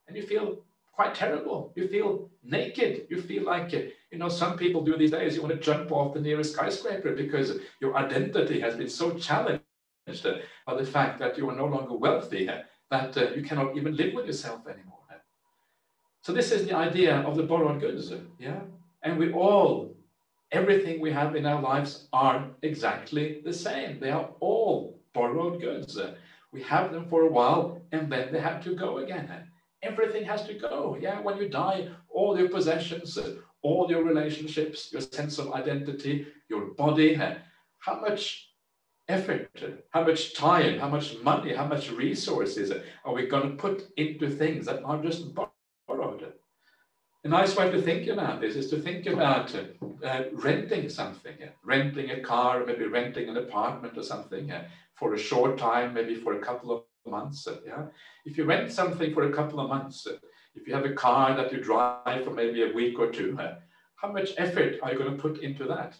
And you feel quite terrible. You feel naked. You feel like, you know, some people do these days, you want to jump off the nearest skyscraper because your identity has been so challenged by the fact that you are no longer wealthy, that uh, you cannot even live with yourself anymore. So this is the idea of the borrowed goods, yeah? And we all, everything we have in our lives are exactly the same. They are all borrowed goods. We have them for a while and then they have to go again. Everything has to go. Yeah, when you die, all your possessions, all your relationships, your sense of identity, your body, how much effort, how much time, how much money, how much resources are we going to put into things that are just A nice way to think about this is to think about uh, renting something, uh, renting a car, maybe renting an apartment or something uh, for a short time, maybe for a couple of months. Yeah, if you rent something for a couple of months, if you have a car that you drive for maybe a week or two, how much effort are you going to put into that?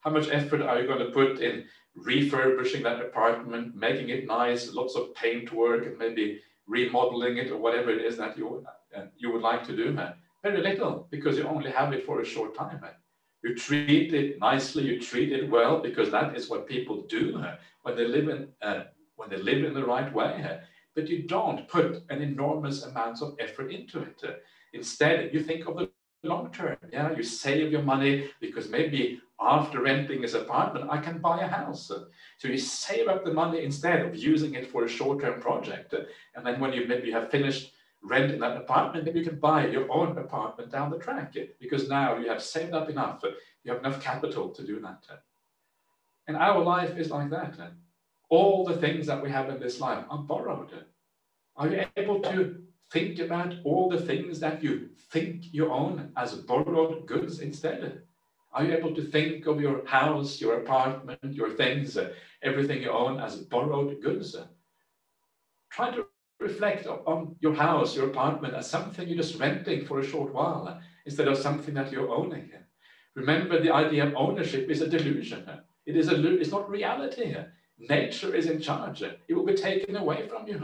How much effort are you going to put in refurbishing that apartment, making it nice, lots of paint work, and maybe remodeling it or whatever it is that you, you would like to do, man. Very little, because you only have it for a short time, man. You treat it nicely, you treat it well, because that is what people do uh, when they live in uh, when they live in the right way. Uh, but you don't put an enormous amount of effort into it. Instead, you think of the long term. Yeah, you save your money because maybe after renting this apartment, I can buy a house. So you save up the money instead of using it for a short-term project. And then when you maybe have finished renting that apartment, maybe you can buy your own apartment down the track because now you have saved up enough. Uh, you have enough capital to do that. Uh. And our life is like that. Uh. All the things that we have in this life are borrowed. Are you able to think about all the things that you think you own as borrowed goods instead? Are you able to think of your house, your apartment, your things, uh, everything you own as borrowed goods? Try to reflect on your house, your apartment as something you're just renting for a short while instead of something that you're owning. Remember, the idea of ownership is a delusion. It is a, it's not reality. Nature is in charge. It will be taken away from you.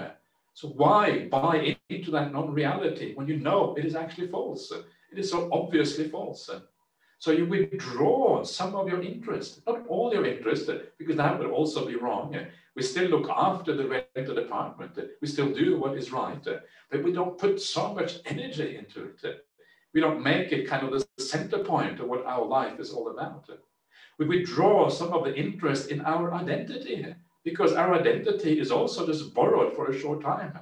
So why buy into that non-reality when you know it is actually false? It is so obviously false. So you withdraw some of your interest, not all your interest, because that would also be wrong. We still look after the rental department. We still do what is right, but we don't put so much energy into it. We don't make it kind of the center point of what our life is all about. We withdraw some of the interest in our identity because our identity is also just borrowed for a short time.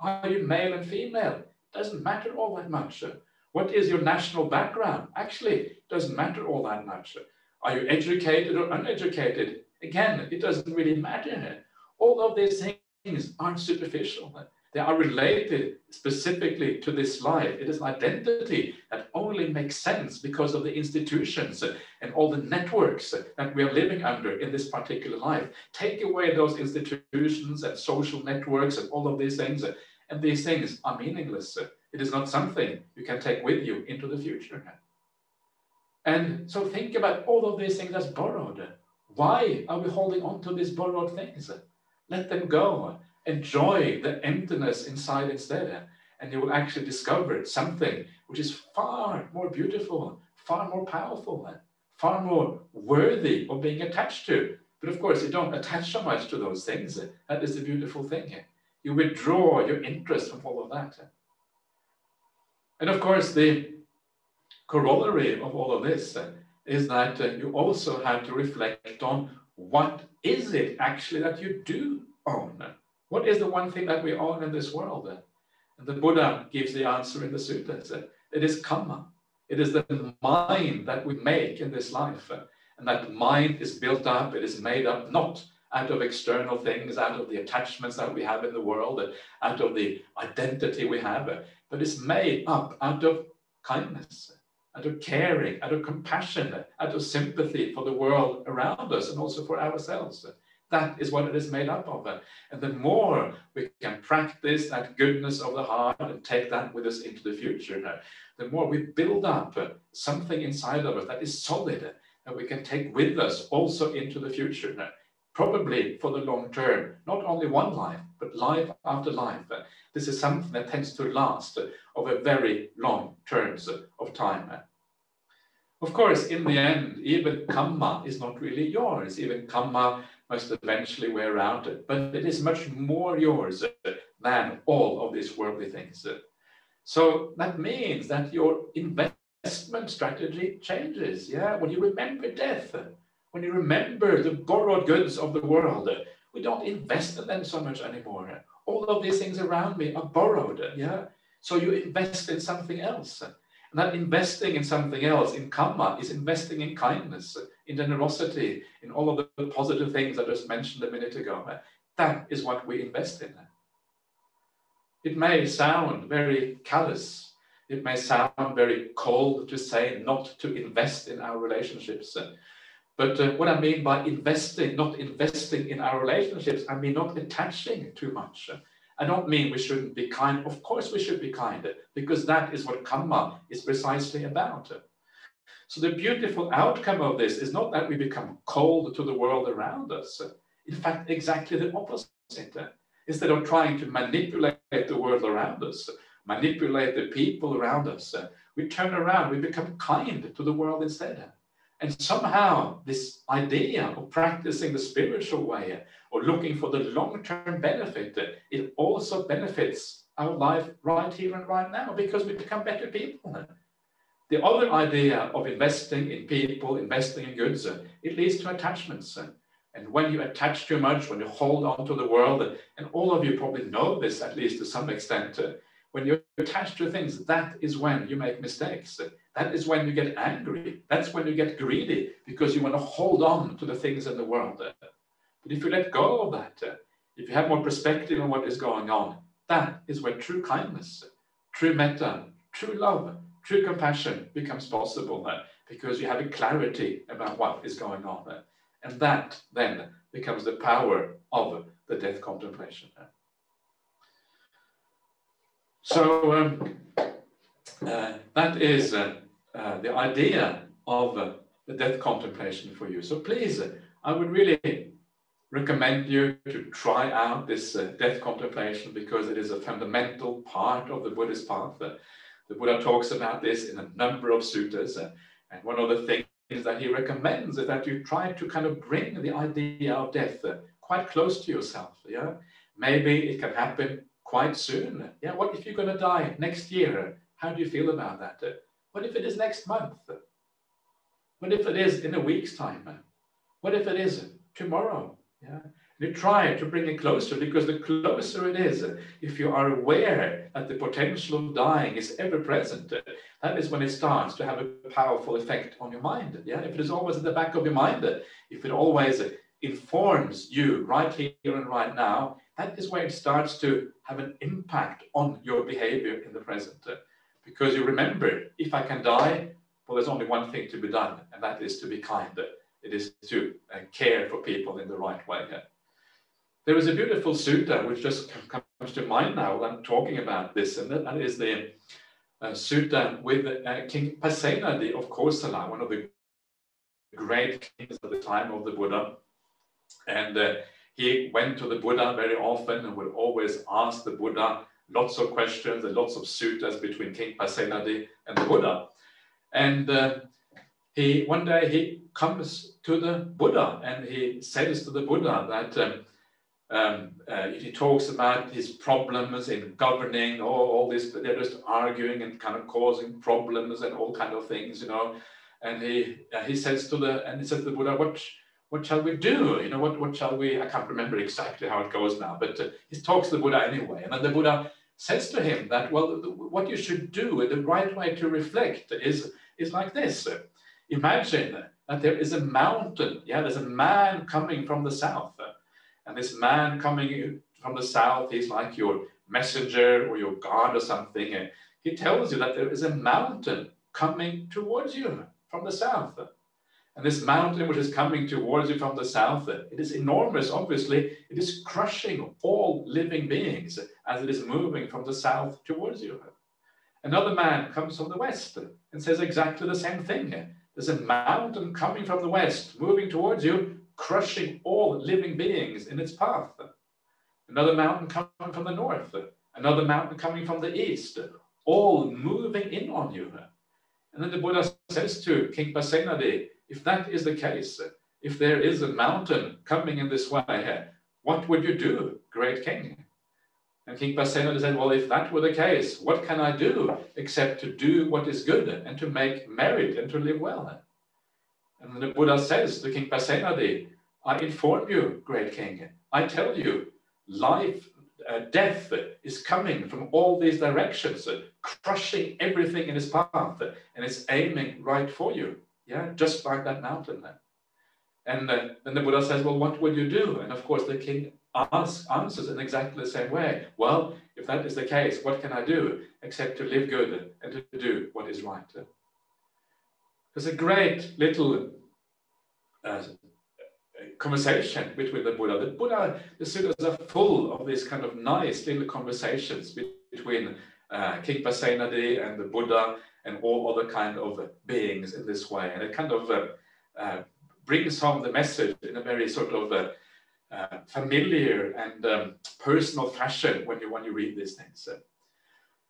Are you male and female? Doesn't matter all that much. What is your national background? Actually, doesn't matter all that much. Are you educated or uneducated? Again, it doesn't really matter. All of these things aren't superficial. They are related specifically to this life. It is an identity that only makes sense because of the institutions and all the networks that we are living under in this particular life. Take away those institutions and social networks and all of these things, and these things are meaningless. It is not something you can take with you into the future. And so think about all of these things that's borrowed. Why are we holding on to these borrowed things? Let them go. Enjoy the emptiness inside instead. And you will actually discover something which is far more beautiful, far more powerful, far more worthy of being attached to. But of course, you don't attach so much to those things. That is the beautiful thing. You withdraw your interest from all of that. And of course, the corollary of all of this is that uh, you also have to reflect on what is it actually that you do own? What is the one thing that we own in this world? And the Buddha gives the answer in the suttas. It is karma. It is the mind that we make in this life. And that mind is built up, it is made up not out of external things, out of the attachments that we have in the world, out of the identity we have, but it's made up out of kindness, out of caring, out of compassion, out of sympathy for the world around us and also for ourselves. That is what it is made up of. And the more we can practice that goodness of the heart and take that with us into the future, the more we build up something inside of us that is solid that we can take with us also into the future probably for the long term, not only one life, but life after life. This is something that tends to last over very long terms of time. Of course, in the end, even karma is not really yours. Even karma must eventually wear out, but it is much more yours than all of these worldly things. So that means that your investment strategy changes. Yeah, when you remember death, when you remember the borrowed goods of the world, we don't invest in them so much anymore. All of these things around me are borrowed. Yeah. So you invest in something else. And that investing in something else, in karma, is investing in kindness, in generosity, in all of the positive things I just mentioned a minute ago. That is what we invest in. It may sound very callous. It may sound very cold to say not to invest in our relationships. But uh, what I mean by investing, not investing in our relationships, I mean not attaching too much. I don't mean we shouldn't be kind. Of course, we should be kind because that is what karma is precisely about. So, the beautiful outcome of this is not that we become cold to the world around us. In fact, exactly the opposite. Eh? Instead of trying to manipulate the world around us, manipulate the people around us, eh? we turn around, we become kind to the world instead. And somehow, this idea of practicing the spiritual way or looking for the long term benefit, it also benefits our life right here and right now because we become better people. The other idea of investing in people, investing in goods, it leads to attachments. And when you attach too much, when you hold on to the world, and all of you probably know this at least to some extent, when you're attached to things, that is when you make mistakes. That is when you get angry. That's when you get greedy because you want to hold on to the things in the world. But if you let go of that, if you have more perspective on what is going on, that is where true kindness, true metta, true love, true compassion becomes possible because you have a clarity about what is going on. And that then becomes the power of the death contemplation. So um, uh, that is uh, uh, the idea of uh, the death contemplation for you. So please, I would really recommend you to try out this uh, death contemplation because it is a fundamental part of the Buddhist path. Uh, the Buddha talks about this in a number of suttas. Uh, and one of the things that he recommends is that you try to kind of bring the idea of death uh, quite close to yourself. Yeah, maybe it can happen quite soon. Yeah, what if you're going to die next year? How do you feel about that? What if it is next month? What if it is in a week's time? What if it is tomorrow? Yeah. You try to bring it closer because the closer it is, if you are aware that the potential of dying is ever present, that is when it starts to have a powerful effect on your mind. Yeah, if it is always at the back of your mind, if it always informs you right here and right now, that is where it starts to have an impact on your behavior in the present. Because you remember, if I can die, well, there's only one thing to be done, and that is to be kind. It is to uh, care for people in the right way. There is a beautiful sutta which just comes to mind now when I'm talking about this, and that is the uh, sutta with uh, King Pasenadi of Kosala, one of the great kings at the time of the Buddha. And uh, he went to the Buddha very often and would always ask the Buddha lots of questions and lots of suttas between King Pasenadi and the Buddha. And uh, he one day he comes to the Buddha and he says to the Buddha that um, um, uh, he talks about his problems in governing, all, all this, they're just arguing and kind of causing problems and all kind of things, you know. And he uh, he says to the and he says to the Buddha, what what shall we do? You know, what what shall we? I can't remember exactly how it goes now, but uh, he talks to the Buddha anyway, and then the Buddha says to him that well, what you should do, the right way to reflect is is like this. Imagine that there is a mountain. Yeah, there's a man coming from the south and this man coming from the south, he's like your messenger or your guard or something. He tells you that there is a mountain coming towards you from the south. And this mountain, which is coming towards you from the south, it is enormous, obviously. It is crushing all living beings as it is moving from the south towards you. Another man comes from the west and says exactly the same thing. There's a mountain coming from the west, moving towards you, crushing all living beings in its path. Another mountain coming from the north, another mountain coming from the east, all moving in on you. And then the Buddha says to King Pasenadi, if that is the case, if there is a mountain coming in this way, what would you do, great king? And King Pasenadi said, well, if that were the case, what can I do except to do what is good and to make merit and to live well? And the Buddha says to King Pasenadi, I inform you, great king, I tell you, life, uh, death is coming from all these directions, crushing everything in its path, and it's aiming right for you. Yeah, just like that mountain then. And uh, then the Buddha says, well, what will you do? And of course, the king answers in exactly the same way. Well, if that is the case, what can I do except to live good and to do what is right? There's a great little uh, conversation between the Buddha. The Buddha, the suttas are full of these kind of nice little conversations between uh, King Pasenadi and the Buddha and all other kind of beings in this way. And it kind of uh, uh, brings home the message in a very sort of uh, uh, familiar and um, personal fashion when you, when you read these things.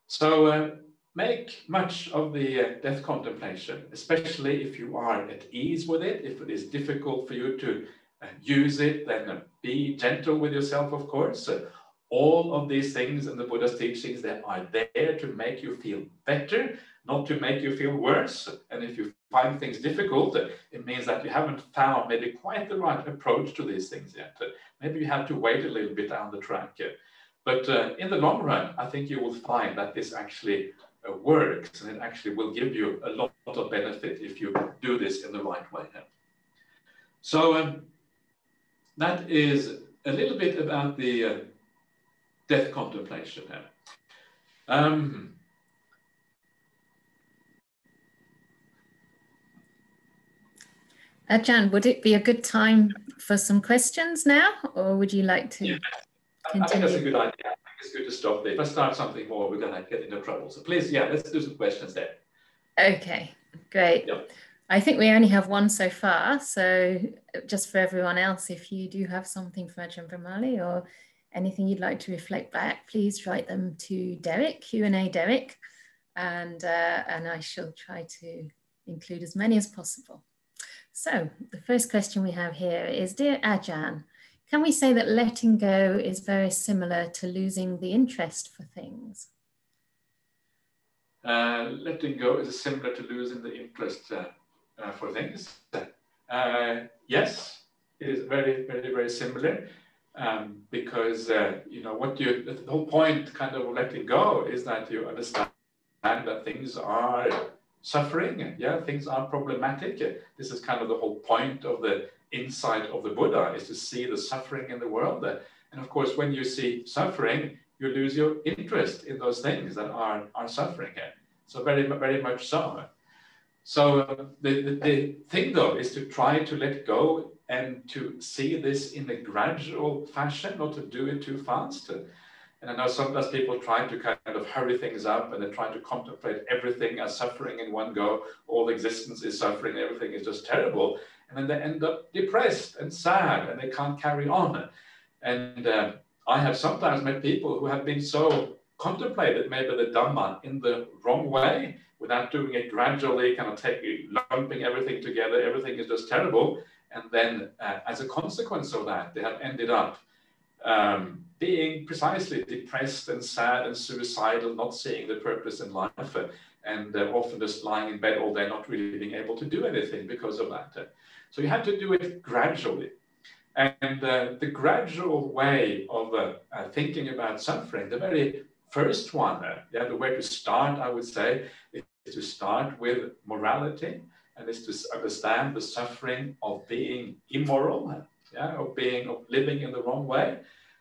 So uh, make much of the uh, death contemplation, especially if you are at ease with it, if it is difficult for you to uh, use it, then uh, be gentle with yourself, of course. Uh, all of these things in the Buddha's teachings that are there to make you feel better, not to make you feel worse. And if you find things difficult, it means that you haven't found maybe quite the right approach to these things yet. Maybe you have to wait a little bit down the track. But uh, in the long run, I think you will find that this actually uh, works and it actually will give you a lot, of benefit if you do this in the right way. So um, that is a little bit about the uh, death contemplation. Um, Ajahn, would it be a good time for some questions now, or would you like to yeah. continue? I think that's a good idea I think it's good to stop there. If I start something more, we're going to get into trouble. So please, yeah, let's do some questions there. Okay, great. Yep. I think we only have one so far. So just for everyone else, if you do have something for Ajahn Brahmali or anything you'd like to reflect back, please write them to Derek, Q&A Derek, and, uh, and I shall try to include as many as possible. So the first question we have here is, Dear Ajahn, can we say that letting go is very similar to losing the interest for things? Uh, letting go is similar to losing the interest uh, uh, for things. Uh, yes, it is very, very, very similar um, because uh, you know what you the whole point kind of letting go is that you understand that things are suffering. Yeah things are problematic. This is kind of the whole point of the insight of the buddha is to see the suffering in the world. And of course when you see suffering you lose your interest in those things that are are suffering. So very very much so. So uh, the, the, the thing though is to try to let go and to see this in a gradual fashion, not to do it too fast. And I know sometimes people try to kind of hurry things up and they try to contemplate everything as suffering in one go. All existence is suffering, everything is just terrible. And then they end up depressed and sad and they can't carry on. And uh, I have sometimes met people who have been so contemplated maybe the Dhamma in the wrong way without doing it gradually, kind of taking, lumping everything together. Everything is just terrible. And then, uh, as a consequence of that, they have ended up um, being precisely depressed and sad and suicidal, not seeing the purpose in life, uh, and uh, often just lying in bed all day, not really being able to do anything because of that. So you have to do it gradually. And uh, the gradual way of uh, uh, thinking about suffering, the very first one, yeah, the way to start, I would say, is to start with morality and is to understand the suffering of being immoral, yeah, of being of living in the wrong way,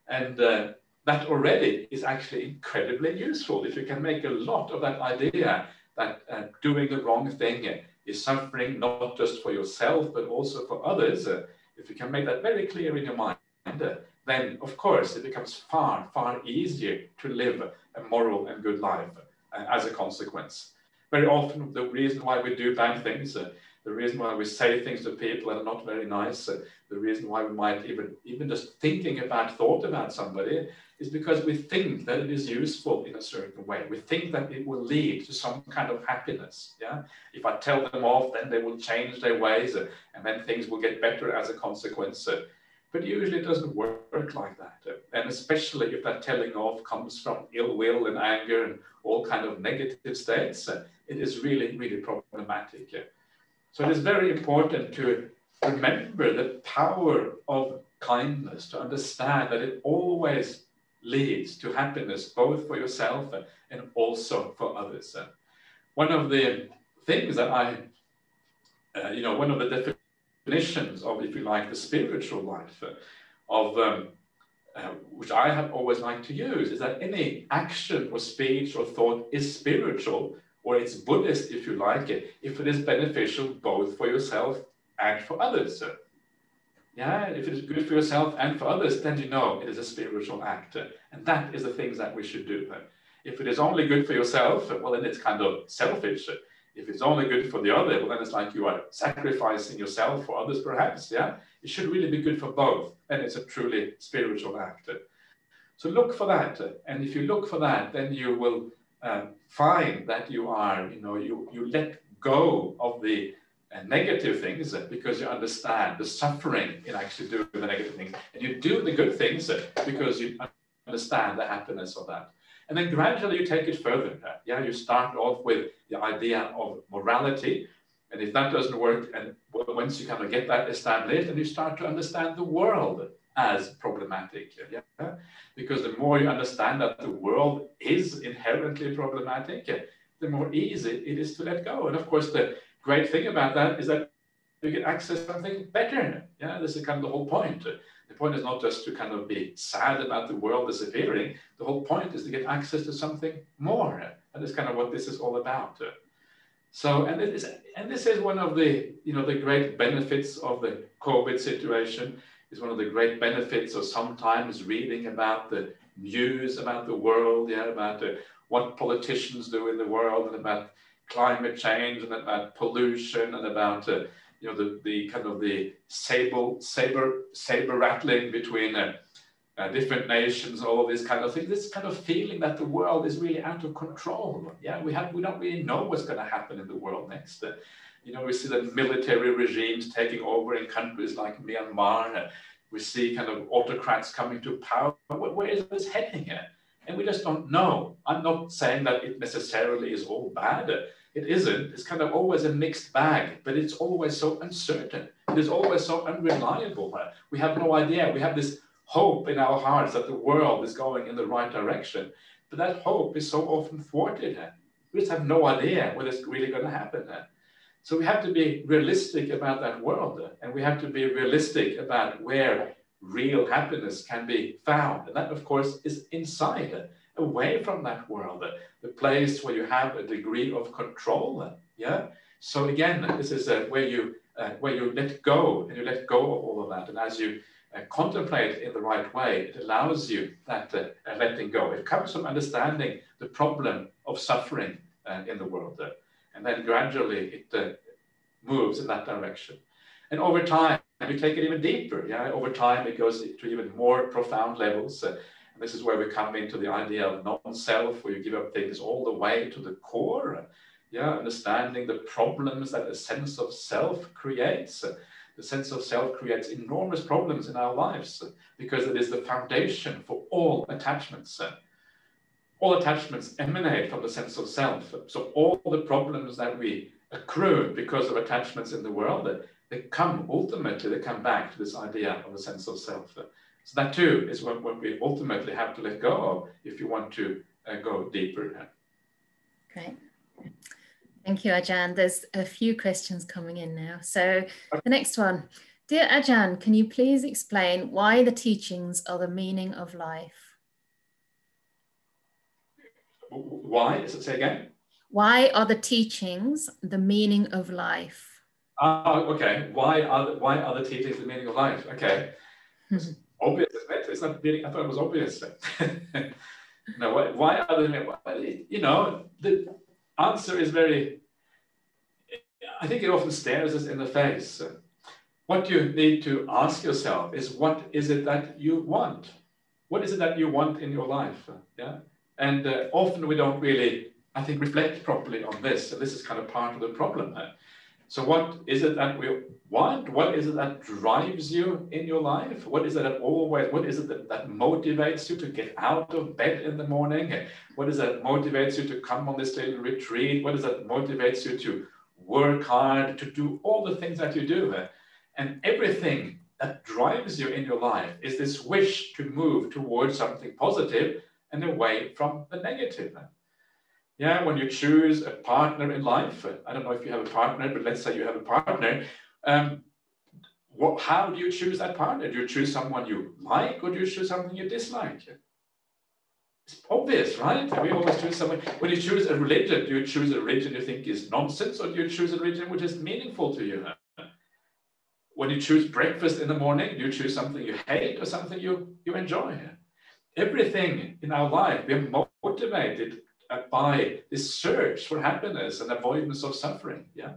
and uh, that already is actually incredibly useful. If you can make a lot of that idea that uh, doing the wrong thing is suffering not just for yourself but also for others, uh, if you can make that very clear in your mind, uh, then of course it becomes far far easier to live a moral and good life uh, as a consequence very often the reason why we do bad things, uh, the reason why we say things to people that are not very nice, uh, the reason why we might even even just thinking about thought about somebody is because we think that it is useful in a certain way. We think that it will lead to some kind of happiness. Yeah, if I tell them off, then they will change their ways, uh, and then things will get better as a consequence. Uh, but usually it doesn't work like that. And especially if that telling off comes from ill will and anger and all kind of negative states, it is really, really problematic. So it is very important to remember the power of kindness, to understand that it always leads to happiness, both for yourself and also for others. One of the things that I, uh, you know, one of the definitions of, if you like, the spiritual life, of um, uh, which I have always liked to use, is that any action or speech or thought is spiritual, or it's Buddhist, if you like it, if it is beneficial both for yourself and for others. Yeah, if it is good for yourself and for others, then you know it is a spiritual act. And that is the things that we should do. If it is only good for yourself, well, then it's kind of selfish. If it's only good for the other, well, then it's like you are sacrificing yourself for others, perhaps. Yeah, it should really be good for both, and it's a truly spiritual act. So look for that, and if you look for that, then you will um, find that you are, you know, you you let go of the uh, negative things because you understand the suffering in actually doing the negative things, and you do the good things because you understand the happiness of that. And then gradually you take it further. Yeah, you start off with the idea of morality. And if that doesn't work, and once you kind of get that established, and you start to understand the world as problematic. Yeah? Because the more you understand that the world is inherently problematic, the more easy it is to let go. And of course, the great thing about that is that you get access to something better. Yeah, this is kind of the whole point. The point is not just to kind of be sad about the world disappearing. The whole point is to get access to something more. And that's kind of what this is all about. So, and it is, and this is one of the, you know, the great benefits of the COVID situation. Is one of the great benefits of sometimes reading about the news about the world, yeah, about uh, what politicians do in the world, and about climate change and about pollution and about uh, you know the, the kind of the saber saber saber rattling between uh, uh, different nations, all of this kind of thing. This kind of feeling that the world is really out of control. Yeah, we have we don't really know what's going to happen in the world next. You know, we see the military regimes taking over in countries like Myanmar. We see kind of autocrats coming to power. Where is this heading here? And we just don't know. I'm not saying that it necessarily is all bad. It isn't. It's kind of always a mixed bag, but it's always so uncertain. It is always so unreliable. We have no idea. We have this hope in our hearts that the world is going in the right direction. But that hope is so often thwarted. We just have no idea what is really going to happen. So we have to be realistic about that world, and we have to be realistic about where real happiness can be found. And that, of course, is inside, away from that world, the place where you have a degree of control. Yeah. So again, this is uh, where you uh, where you let go and you let go of all of that. And as you uh, contemplate in the right way, it allows you that uh, letting go. It comes from understanding the problem of suffering uh, in the world. Uh, and then gradually it uh, moves in that direction. And over time, we take it even deeper. Yeah, over time it goes to even more profound levels. Uh, and this is where we come into the idea of non-self, where you give up things all the way to the core. Yeah, understanding the problems that a sense of self creates the sense of self creates enormous problems in our lives because it is the foundation for all attachments. All attachments emanate from the sense of self. So all the problems that we accrue because of attachments in the world, they come ultimately, they come back to this idea of a sense of self. So that too is what, what we ultimately have to let go of if you want to uh, go deeper. Great. Thank you, Ajahn. There's a few questions coming in now. So the next one. Dear Ajahn, can you please explain why the teachings are the meaning of life? Why? Does it say again? Why are the teachings the meaning of life? Oh, okay. Why are the, why are the teachings the meaning of life? Okay. It's hmm. obvious, isn't it? It's not meaning. I thought it was obvious. no, why, why are they? You know, the answer is very, I think it often stares us in the face. What you need to ask yourself is what is it that you want? What is it that you want in your life? Yeah. And uh, often we don't really, I think, reflect properly on this. So this is kind of part of the problem. So what is it that we want? What is it that drives you in your life? What is it that always, what is it that, that motivates you to get out of bed in the morning? What is it that motivates you to come on this little retreat? What is it that motivates you to work hard, to do all the things that you do? And everything that drives you in your life is this wish to move towards something positive and away from the negative. Yeah, when you choose a partner in life, I don't know if you have a partner, but let's say you have a partner. Um, what, how do you choose that partner? Do you choose someone you like or do you choose something you dislike? It's obvious, right? We always choose someone. When you choose a religion, do you choose a religion you think is nonsense or do you choose a religion which is meaningful to you? When you choose breakfast in the morning, do you choose something you hate or something you, you enjoy? Everything in our life, we are motivated uh, by this search for happiness and avoidance of suffering. Yeah.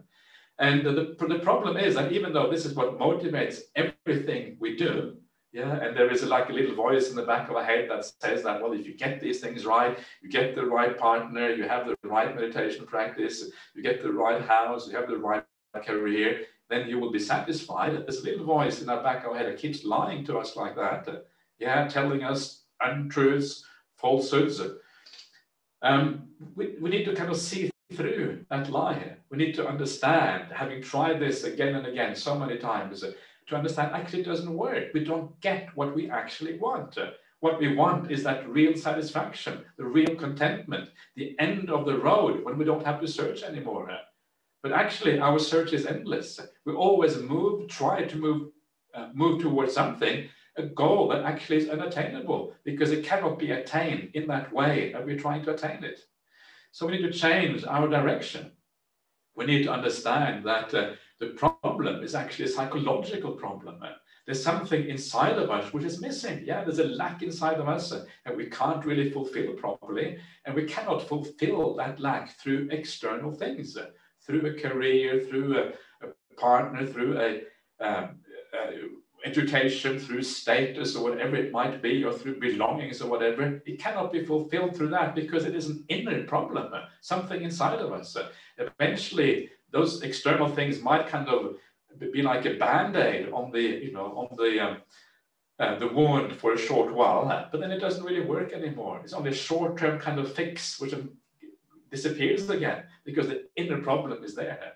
And the, the problem is that even though this is what motivates everything we do, yeah, and there is like a little voice in the back of our head that says that, well, if you get these things right, you get the right partner, you have the right meditation practice, you get the right house, you have the right career, then you will be satisfied. A little voice in our back of our head that keeps lying to us like that. Yeah, telling us untruths, falsehoods, um, we, we need to kind of see through that lie. We need to understand, having tried this again and again so many times, to understand actually it doesn't work. We don't get what we actually want. What we want is that real satisfaction, the real contentment, the end of the road when we don't have to search anymore. But actually, our search is endless. We always move, try to move, uh, move towards something, a goal that actually is unattainable because it cannot be attained in that way that we're trying to attain it. So we need to change our direction. We need to understand that uh, the problem is actually a psychological problem. there's something inside of us which is missing. Yeah, there's a lack inside of us and we can't really fulfill properly. And we cannot fulfill that lack through external things, through a career, through a, a partner, through a, um, uh, education, through status or whatever it might be, or through belongings or whatever. It cannot be fulfilled through that because it is an inner problem, something inside of us. Eventually, those external things might kind of be like a band-aid on the you know on the um, uh, the wound for a short while but then it doesn't really work anymore it's only a short-term kind of fix which um, disappears again because the inner problem is there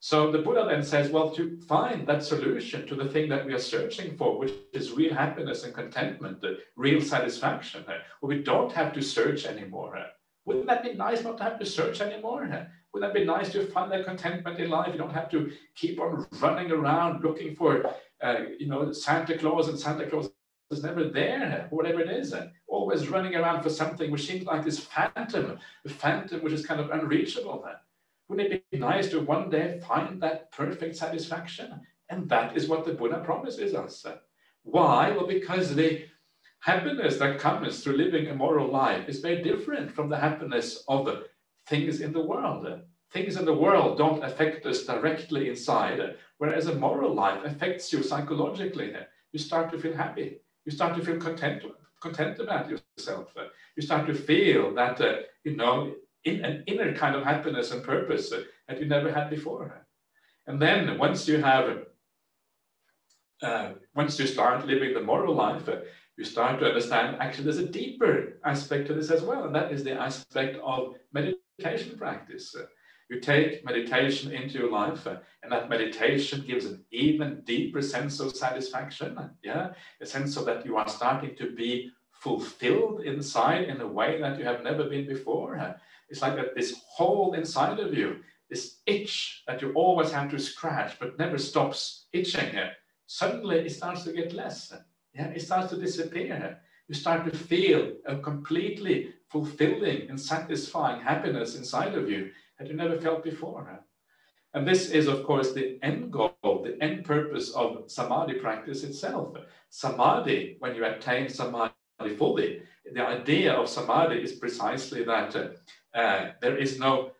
so the buddha then says well to find that solution to the thing that we are searching for which is real happiness and contentment the real satisfaction eh, well, we don't have to search anymore eh. wouldn't that be nice not to have to search anymore eh? Wouldn't that be nice to find that contentment in life? You don't have to keep on running around looking for, uh, you know, Santa Claus and Santa Claus is never there, whatever it is. Always running around for something which seems like this phantom, a phantom which is kind of unreachable. Wouldn't it be nice to one day find that perfect satisfaction? And that is what the Buddha promises us. Why? Well, because the happiness that comes through living a moral life is very different from the happiness of the things in the world. Things in the world don't affect us directly inside, whereas a moral life affects you psychologically. You start to feel happy. You start to feel content, content about yourself. You start to feel that, uh, you know, in an inner kind of happiness and purpose that you never had before. And then once you have, uh, once you start living the moral life, uh, you start to understand actually there's a deeper aspect to this as well, and that is the aspect of meditation practice. You take meditation into your life, and that meditation gives an even deeper sense of satisfaction. Yeah, a sense of that you are starting to be fulfilled inside in a way that you have never been before. It's like that this hole inside of you, this itch that you always have to scratch but never stops itching. Suddenly it starts to get less. Yeah, it starts to disappear. You start to feel a completely fulfilling and satisfying happiness inside of you that you never felt before. And this is, of course, the end goal, the end purpose of samadhi practice itself. Samadhi, when you attain samadhi fully, the idea of samadhi is precisely that uh, uh, there is no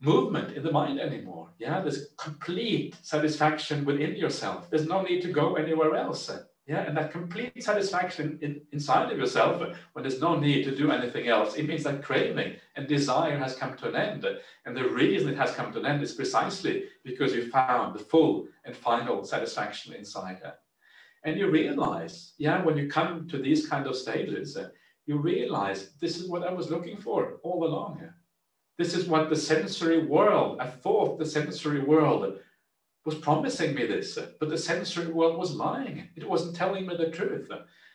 movement in the mind anymore. Yeah, there's complete satisfaction within yourself. There's no need to go anywhere else. Yeah, and that complete satisfaction in, inside of yourself when there's no need to do anything else, it means that craving and desire has come to an end. And the reason it has come to an end is precisely because you found the full and final satisfaction inside. And you realize, yeah, when you come to these kind of stages, you realize this is what I was looking for all along. This is what the sensory world, I thought the sensory world was promising me this, but the sensory world was lying. It wasn't telling me the truth.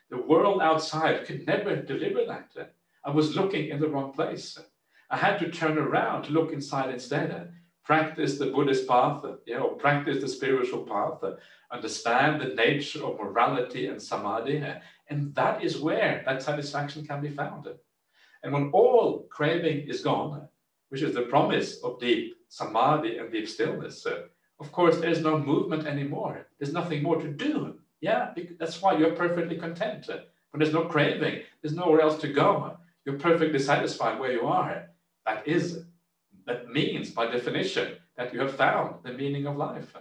The world outside could never deliver that. I was looking in the wrong place. I had to turn around to look inside instead. Practice the Buddhist path, you know, practice the spiritual path, understand the nature of morality and samadhi, and that is where that satisfaction can be found. And when all craving is gone, which is the promise of deep samadhi and deep stillness, uh, of course, there's no movement anymore. There's nothing more to do. Yeah, that's why you're perfectly content. When there's no craving, there's nowhere else to go. You're perfectly satisfied where you are. That is, that means by definition that you have found the meaning of life.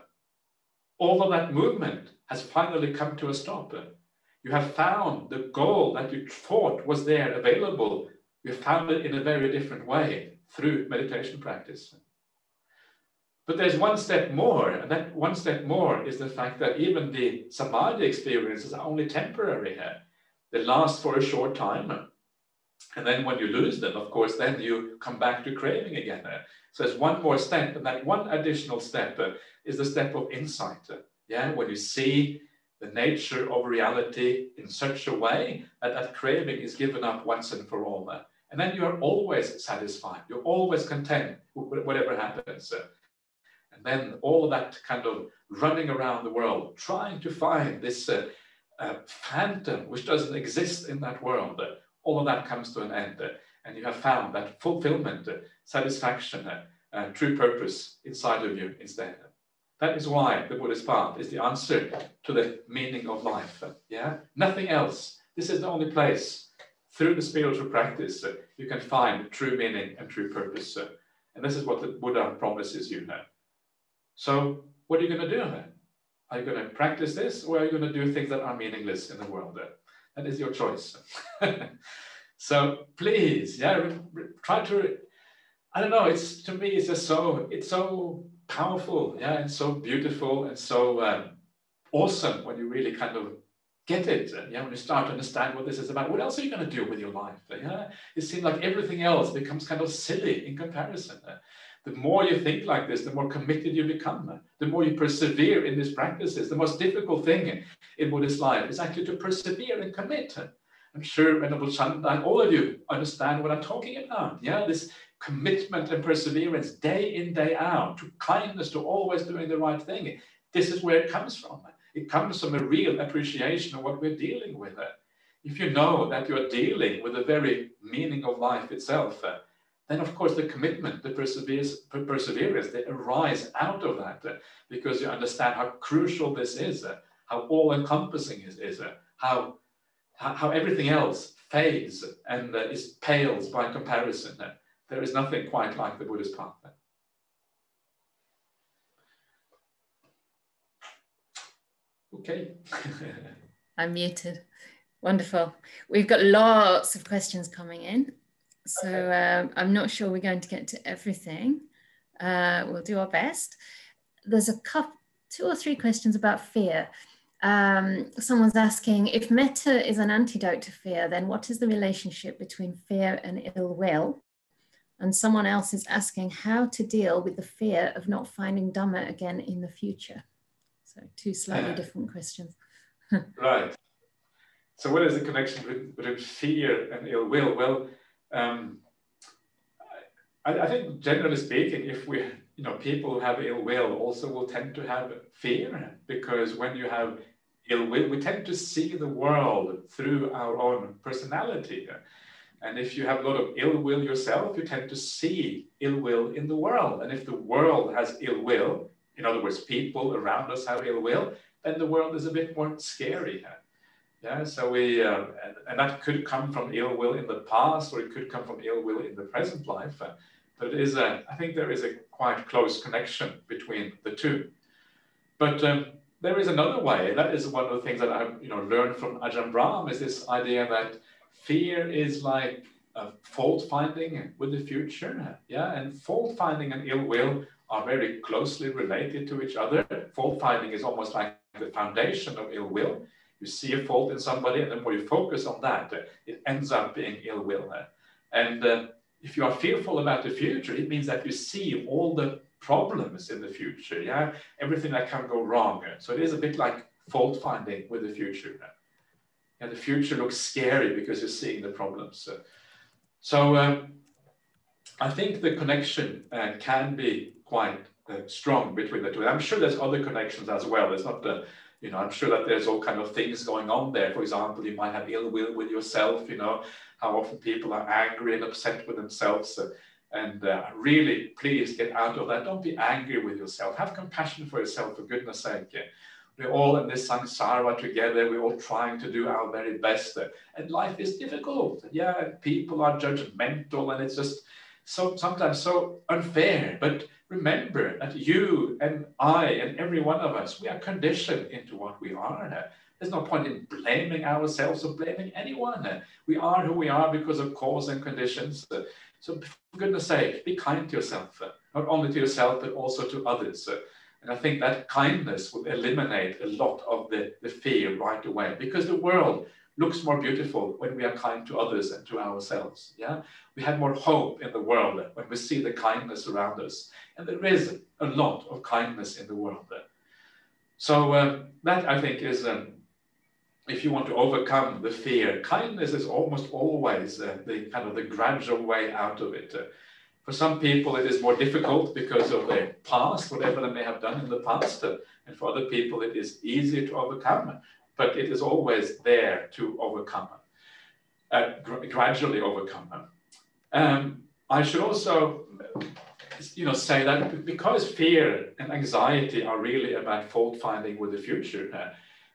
All of that movement has finally come to a stop. You have found the goal that you thought was there available. You found it in a very different way through meditation practice. But there's one step more, and that one step more is the fact that even the samadhi experiences are only temporary here. They last for a short time. And then when you lose them, of course, then you come back to craving again. So there's one more step, and that one additional step is the step of insight. Yeah, when you see the nature of reality in such a way that that craving is given up once and for all. And then you are always satisfied. You're always content whatever happens. And then all that kind of running around the world, trying to find this uh, uh, phantom which doesn't exist in that world, uh, all of that comes to an end. Uh, and you have found that fulfillment, uh, satisfaction, uh, true purpose inside of you instead. That is why the Buddhist path is the answer to the meaning of life. Yeah, nothing else. This is the only place through the spiritual practice you can find true meaning and true purpose. And this is what the Buddha promises you now. So, what are you going to do? Are you going to practice this, or are you going to do things that are meaningless in the world? That is your choice. so please, yeah, try to. I don't know. It's to me, it's just so. It's so powerful, yeah, and so beautiful and so um, awesome when you really kind of get it. And, yeah, when you start to understand what this is about, what else are you going to do with your life? Yeah, it seems like everything else becomes kind of silly in comparison. Uh, the more you think like this, the more committed you become. Uh, the more you persevere in these practices. The most difficult thing in Buddhist life is actually to persevere and commit. Uh, I'm sure Venerable Canda, all of you understand what I'm talking about. Yeah, this commitment and perseverance day in, day out, to kindness, to always doing the right thing. This is where it comes from. It comes from a real appreciation of what we're dealing with. If you know that you're dealing with the very meaning of life itself, then of course the commitment, the perseverance, they arise out of that because you understand how crucial this is, how all-encompassing it is, how, how everything else fades and is pales by comparison. There is nothing quite like the Buddhist path. Uh. Okay. I'm muted. Wonderful. We've got lots of questions coming in. So um, I'm not sure we're going to get to everything. Uh, we'll do our best. There's a couple, two or three questions about fear. Um, someone's asking if metta is an antidote to fear, then what is the relationship between fear and ill will? And someone else is asking how to deal with the fear of not finding Dhamma again in the future. So, two slightly different questions. right. So, what is the connection between fear and ill will? Well, um, I, I, think generally speaking, if we, you know, people who have ill will also will tend to have fear because when you have ill will, we tend to see the world through our own personality. And if you have a lot of ill will yourself, you tend to see ill will in the world. And if the world has ill will, in other words, people around us have ill will, then the world is a bit more scary. Yeah, so we, uh, and, that could come from ill will in the past, or it could come from ill will in the present life. But it is a, I think there is a quite close connection between the two. But um, there is another way. That is one of the things that I've you know learned from Ajahn Brahm is this idea that fear is like a fault finding with the future. Yeah, and fault finding and ill will are very closely related to each other. Fault finding is almost like the foundation of ill will you see a fault in somebody, and the more you focus on that, it ends up being ill will. And uh, if you are fearful about the future, it means that you see all the problems in the future, yeah, everything that can go wrong. So it is a bit like fault finding with the future. Yeah, the future looks scary because you're seeing the problems. So um, I think the connection uh, can be quite uh, strong between the two. I'm sure there's other connections as well. It's not the you know, I'm sure that there's all kind of things going on there. For example, you might have ill will with yourself. You know, how often people are angry and upset with themselves. Uh, and really, please get out of that. Don't be angry with yourself. Have compassion for yourself, for goodness sake. Yeah. We're all in this samsara together. We're all trying to do our very best. And life is difficult. Yeah, people are judgmental, and it's just so sometimes so unfair. But remember that you and I and every one of us, we are conditioned into what we are. There's no point in blaming ourselves or blaming anyone. We are who we are because of cause and conditions. So, for goodness sake, be kind to yourself, not only to yourself, but also to others. And I think that kindness will eliminate a lot of the, the fear right away because the world looks more beautiful when we are kind to others and to ourselves. Yeah, we have more hope in the world when we see the kindness around us, and there is a lot of kindness in the world. So uh, that I think is, um, if you want to overcome the fear, kindness is almost always uh, the kind of the gradual way out of it. Uh, for some people, it is more difficult because of their past, whatever they may have done in the past, and for other people, it is easier to overcome but it is always there to overcome uh, gradually overcome. Um, I should also you know, say that because fear and anxiety are really about fault finding with the future, uh,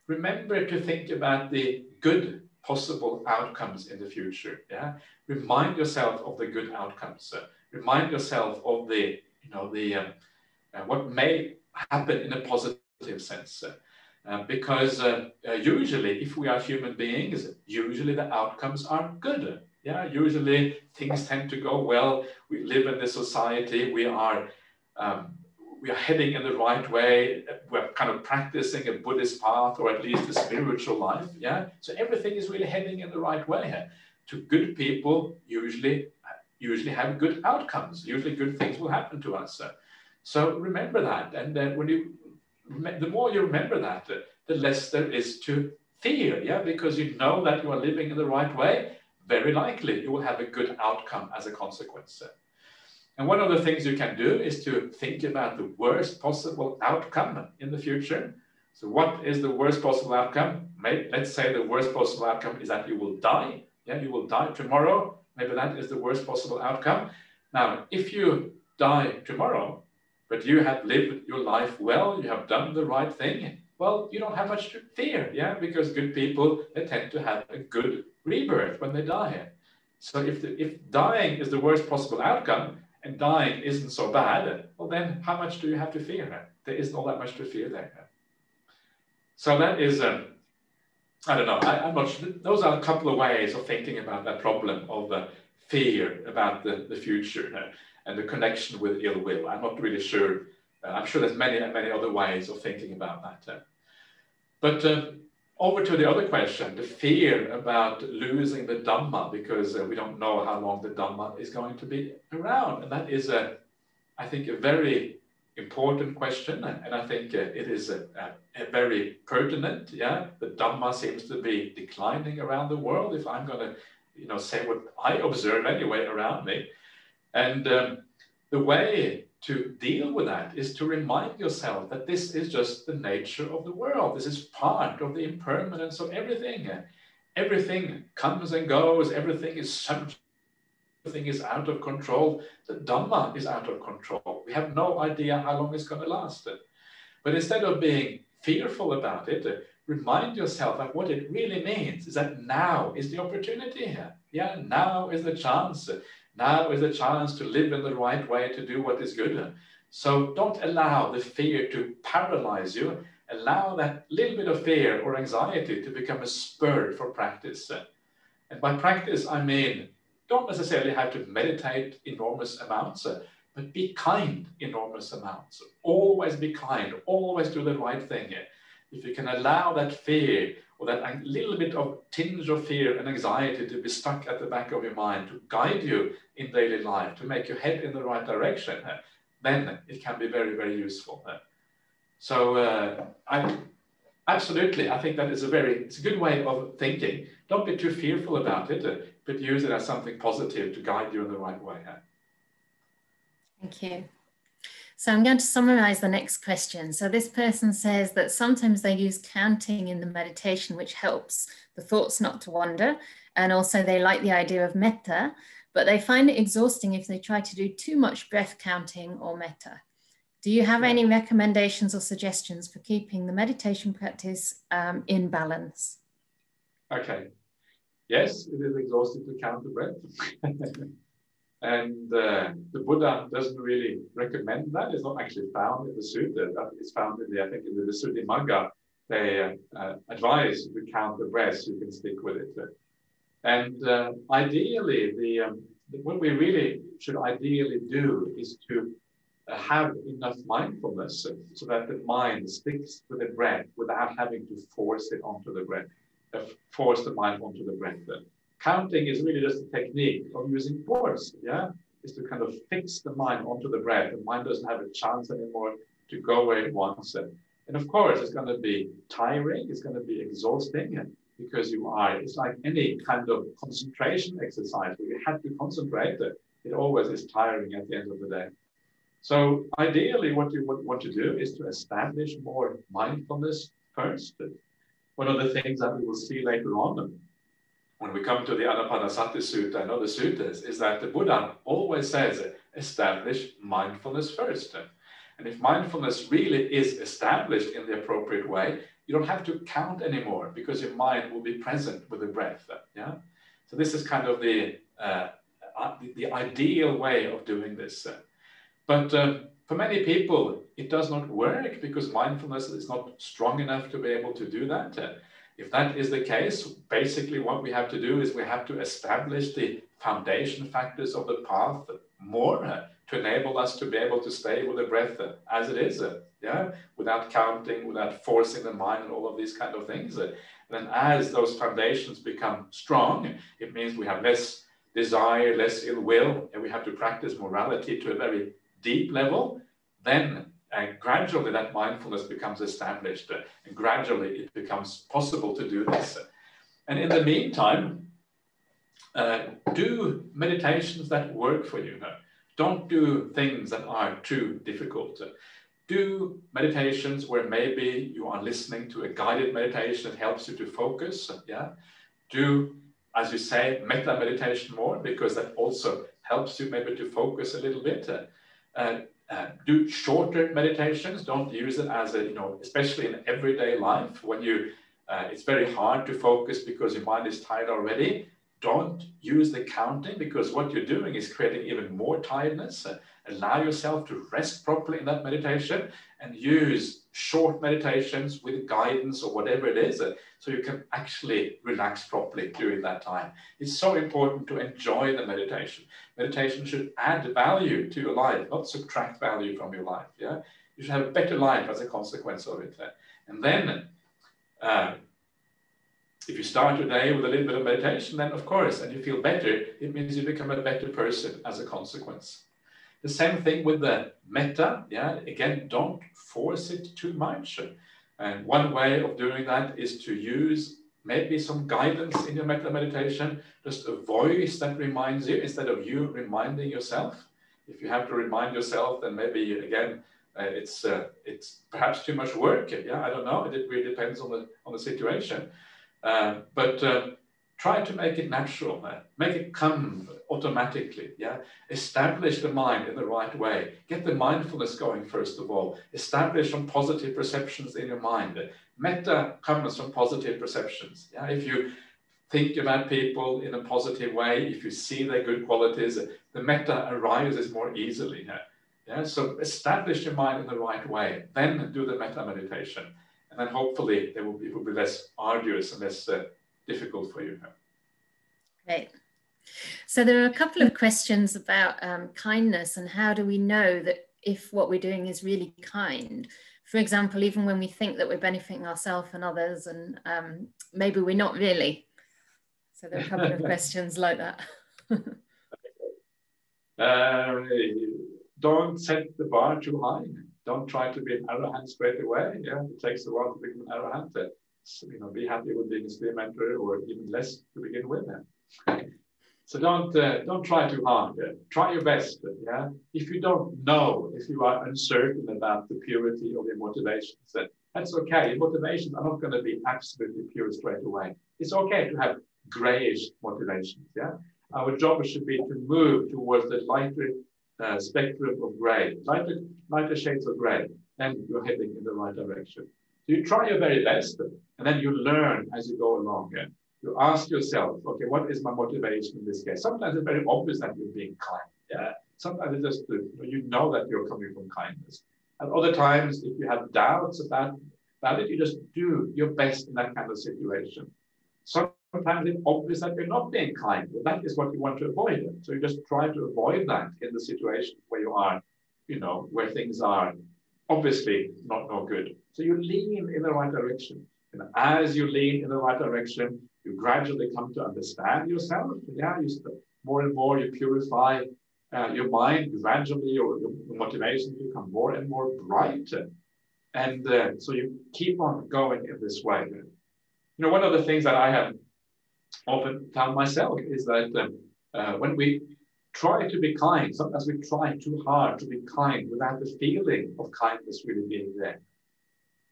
remember to think about the good possible outcomes in the future. Yeah, remind yourself of the good outcomes. Uh, remind yourself of the, you know, the um, uh, what may happen in a positive sense. Uh, because uh, uh, usually, if we are human beings, usually the outcomes are good. Yeah, usually things tend to go well. We live in this society. We are um, we are heading in the right way. We're kind of practicing a Buddhist path or at least a spiritual life. Yeah, so everything is really heading in the right way. Here. To good people, usually usually have good outcomes. Usually, good things will happen to us. So remember that, and then when you the more you remember that, uh, the less there is to fear. Yeah, because you know that you are living in the right way very likely you will have a good outcome as a consequence. Uh. And one of the things you can do is to think about the worst possible outcome in the future. So, what is the worst possible outcome? Let's say the worst possible outcome is that you will die. Yeah, you will die tomorrow. Maybe that is the worst possible outcome. Now, if you die tomorrow, but you have lived your life well, you have done the right thing, well, you don't have much to fear, yeah, because good people they tend to have a good rebirth when they die. So if, the, if dying is the worst possible outcome and dying isn't so bad, well, then how much do you have to fear? There isn't all that much to fear there. So that is, um, I don't know, I, am not sure. Those are a couple of ways of thinking about that problem of the fear about the, the future uh, and the connection with ill will. I'm not really sure. Uh, I'm sure there's many, many other ways of thinking about that. Uh. but um, over to the other question, the fear about losing the Dhamma because uh, we don't know how long the Dhamma is going to be around. And that is, a, I think, a very important question. And I think uh, it is a, a, a, very pertinent. Yeah, the Dhamma seems to be declining around the world. If I'm going to, you know, say what I observe anyway around me, and um, the way to deal with that is to remind yourself that this is just the nature of the world. This is part of the impermanence of everything. Everything comes and goes, everything is subject, everything is out of control. The Dhamma is out of control. We have no idea how long it's going to last. But instead of being fearful about it, remind yourself that what it really means is that now is the opportunity here. Yeah, now is the chance now is the chance to live in the right way, to do what is good. So don't allow the fear to paralyze you. Allow that little bit of fear or anxiety to become a spur for practice. And by practice, I mean, don't necessarily have to meditate enormous amounts, uh, but be kind enormous amounts. Always be kind, always do the right thing. If you can allow that fear or that little bit of tinge of fear and anxiety to be stuck at the back of your mind to guide you in daily life, to make you head in the right direction, uh, then it can be very, very useful. Uh. So uh, I absolutely, I think that is a very, it's a good way of thinking. Don't be too fearful about it, but use it as something positive to guide you in the right way. Thank you. So I'm going to summarize the next question. So this person says that sometimes they use counting in the meditation, which helps the thoughts not to wander. And also they like the idea of metta, but they find it exhausting if they try to do too much breath counting or metta. Do you have any recommendations or suggestions for keeping the meditation practice um, in balance? Okay. Yes, it is exhausting to count the breath. And uh, the Buddha doesn't really recommend that. It's not actually found in the sutta. Is found in the, I think, in the Visuddhimagga. They uh, advise to count the breaths. You can stick with it. And uh, ideally, the um, what we really should ideally do is to uh, have enough mindfulness so that the mind sticks with the breath without having to force it onto the breath, force the mind onto the breath Then. counting is really just a technique of using force, yeah? Is to kind of fix the mind onto the breath. The mind doesn't have a chance anymore to go where it wants. And, and of course, it's going to be tiring, it's going to be exhausting because you are, it's like any kind of concentration exercise where you have to concentrate. It always is tiring at the end of the day. So ideally, what you want to do is to establish more mindfulness first. One of the things that we will see later on when we come to the Anapanasati Sutta and other suttas, is that the Buddha always says, establish mindfulness first. And if mindfulness really is established in the appropriate way, you don't have to count anymore because your mind will be present with the breath. Yeah. So this is kind of the uh, uh, the, ideal way of doing this. But uh, for many people, it does not work because mindfulness is not strong enough to be able to do that. If that is the case, basically what we have to do is we have to establish the foundation factors of the path more to enable us to be able to stay with the breath as it is, yeah, without counting, without forcing the mind and all of these kind of things. And then as those foundations become strong, it means we have less desire, less ill will, and we have to practice morality to a very deep level. Then and gradually that mindfulness becomes established uh, and gradually it becomes possible to do this. And in the meantime, uh, do meditations that work for you. Don't do things that are too difficult. Do meditations where maybe you are listening to a guided meditation that helps you to focus. Yeah. Do, as you say, metta meditation more because that also helps you maybe to focus a little bit. Uh, do shorter meditations. Don't use it as a, you know, especially in everyday life when you, uh, it's very hard to focus because your mind is tired already. Don't use the counting because what you're doing is creating even more tiredness. Uh, allow yourself to rest properly in that meditation and use short meditations with guidance or whatever it is uh, so you can actually relax properly during that time. It's so important to enjoy the meditation. Meditation should add value to your life, not subtract value from your life. Yeah, you should have a better life as a consequence of it. And then, uh, if you start your day with a little bit of meditation, then of course, and you feel better, it means you become a better person as a consequence. The same thing with the metta. Yeah, again, don't force it too much. And one way of doing that is to use maybe some guidance in your metta meditation, just a voice that reminds you instead of you reminding yourself. If you have to remind yourself, then maybe again, uh, it's uh, it's perhaps too much work. Yeah, I don't know. It really depends on the on the situation. Uh, but uh, try to make it natural, make it come automatically. Yeah, establish the mind in the right way. Get the mindfulness going first of all. Establish some positive perceptions in your mind. Metta comes from positive perceptions. Yeah, if you think about people in a positive way, if you see their good qualities, the metta arises more easily. Yeah? yeah, so establish your mind in the right way. Then do the metta meditation, and then hopefully it will be, it will be less arduous and less uh, difficult for you. Great. So there are a couple of questions about um, kindness and how do we know that if what we're doing is really kind? For example, even when we think that we're benefiting ourselves and others, and um, maybe we're not really. So there are a couple of questions like that. uh, don't set the bar too high. Don't try to be an arahant straight away. Yeah, it takes a while to become an arahant you know, be happy with being a experimenter or even less to begin with. So don't uh, don't try too hard. Try your best. Yeah. If you don't know, if you are uncertain about the purity of your motivations, then that's okay. Your motivations are not going to be absolutely pure straight away. It's okay to have grayish motivations. Yeah. Our job should be to move towards the lighter uh, spectrum of gray, lighter lighter shades of gray, and you're heading in the right direction. You try your very best, and then you learn as you go along. Yeah? You ask yourself, okay, what is my motivation in this case? Sometimes it's very obvious that you're being kind. Yeah. Sometimes it's just you know that you're coming from kindness. And other times, if you have doubts about, about it, you just do your best in that kind of situation. Sometimes it's obvious that you're not being kind. But that is what you want to avoid. So you just try to avoid that in the situation where you are, you know, where things are obviously not no good. So you lean in the right direction. And as you lean in the right direction, you gradually come to understand yourself. Yeah, you more and more you purify uh, your mind. Gradually, your, your motivation become more and more bright, and uh, so you keep on going in this way. You know, one of the things that I have often found myself is that um, uh, when we try to be kind, sometimes we try too hard to be kind without the feeling of kindness really being there.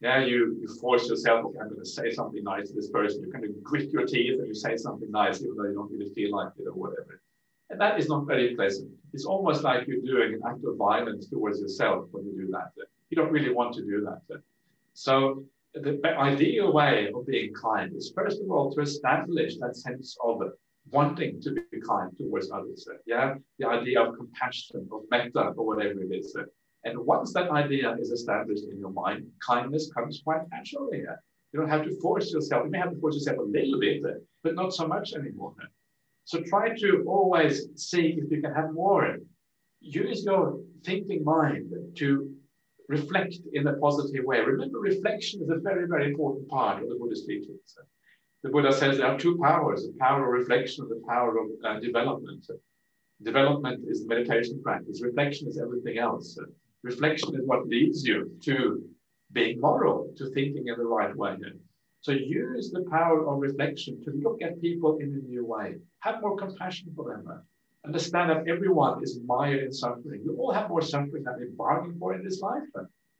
Yeah, you, you force yourself, okay, I'm going to say something nice to this person. You kind of grit your teeth and you say something nice, even though you don't really feel like it or whatever. And that is not very pleasant. It's almost like you're doing an act of violence towards yourself when you do that. You don't really want to do that. So the ideal way of being kind is first of all to establish that sense of wanting to be kind towards others. Uh, yeah, the idea of compassion, of metta, or whatever it is. Uh, and once that idea is established in your mind, kindness comes quite naturally. Uh. You don't have to force yourself. You may have to force yourself a little bit, but not so much anymore. So try to always see if you can have more. Use your thinking mind to reflect in a positive way. Remember, reflection is a very, very important part of the Buddhist teachings. The Buddha says there are two powers, the power of reflection and the power of uh, development. Development is meditation practice. Reflection is everything else. Reflection is what leads you to being moral, to thinking in the right way. So use the power of reflection to look at people in a new way. Have more compassion for them. Understand that everyone is mired in suffering. We all have more suffering than we bargained for in this life.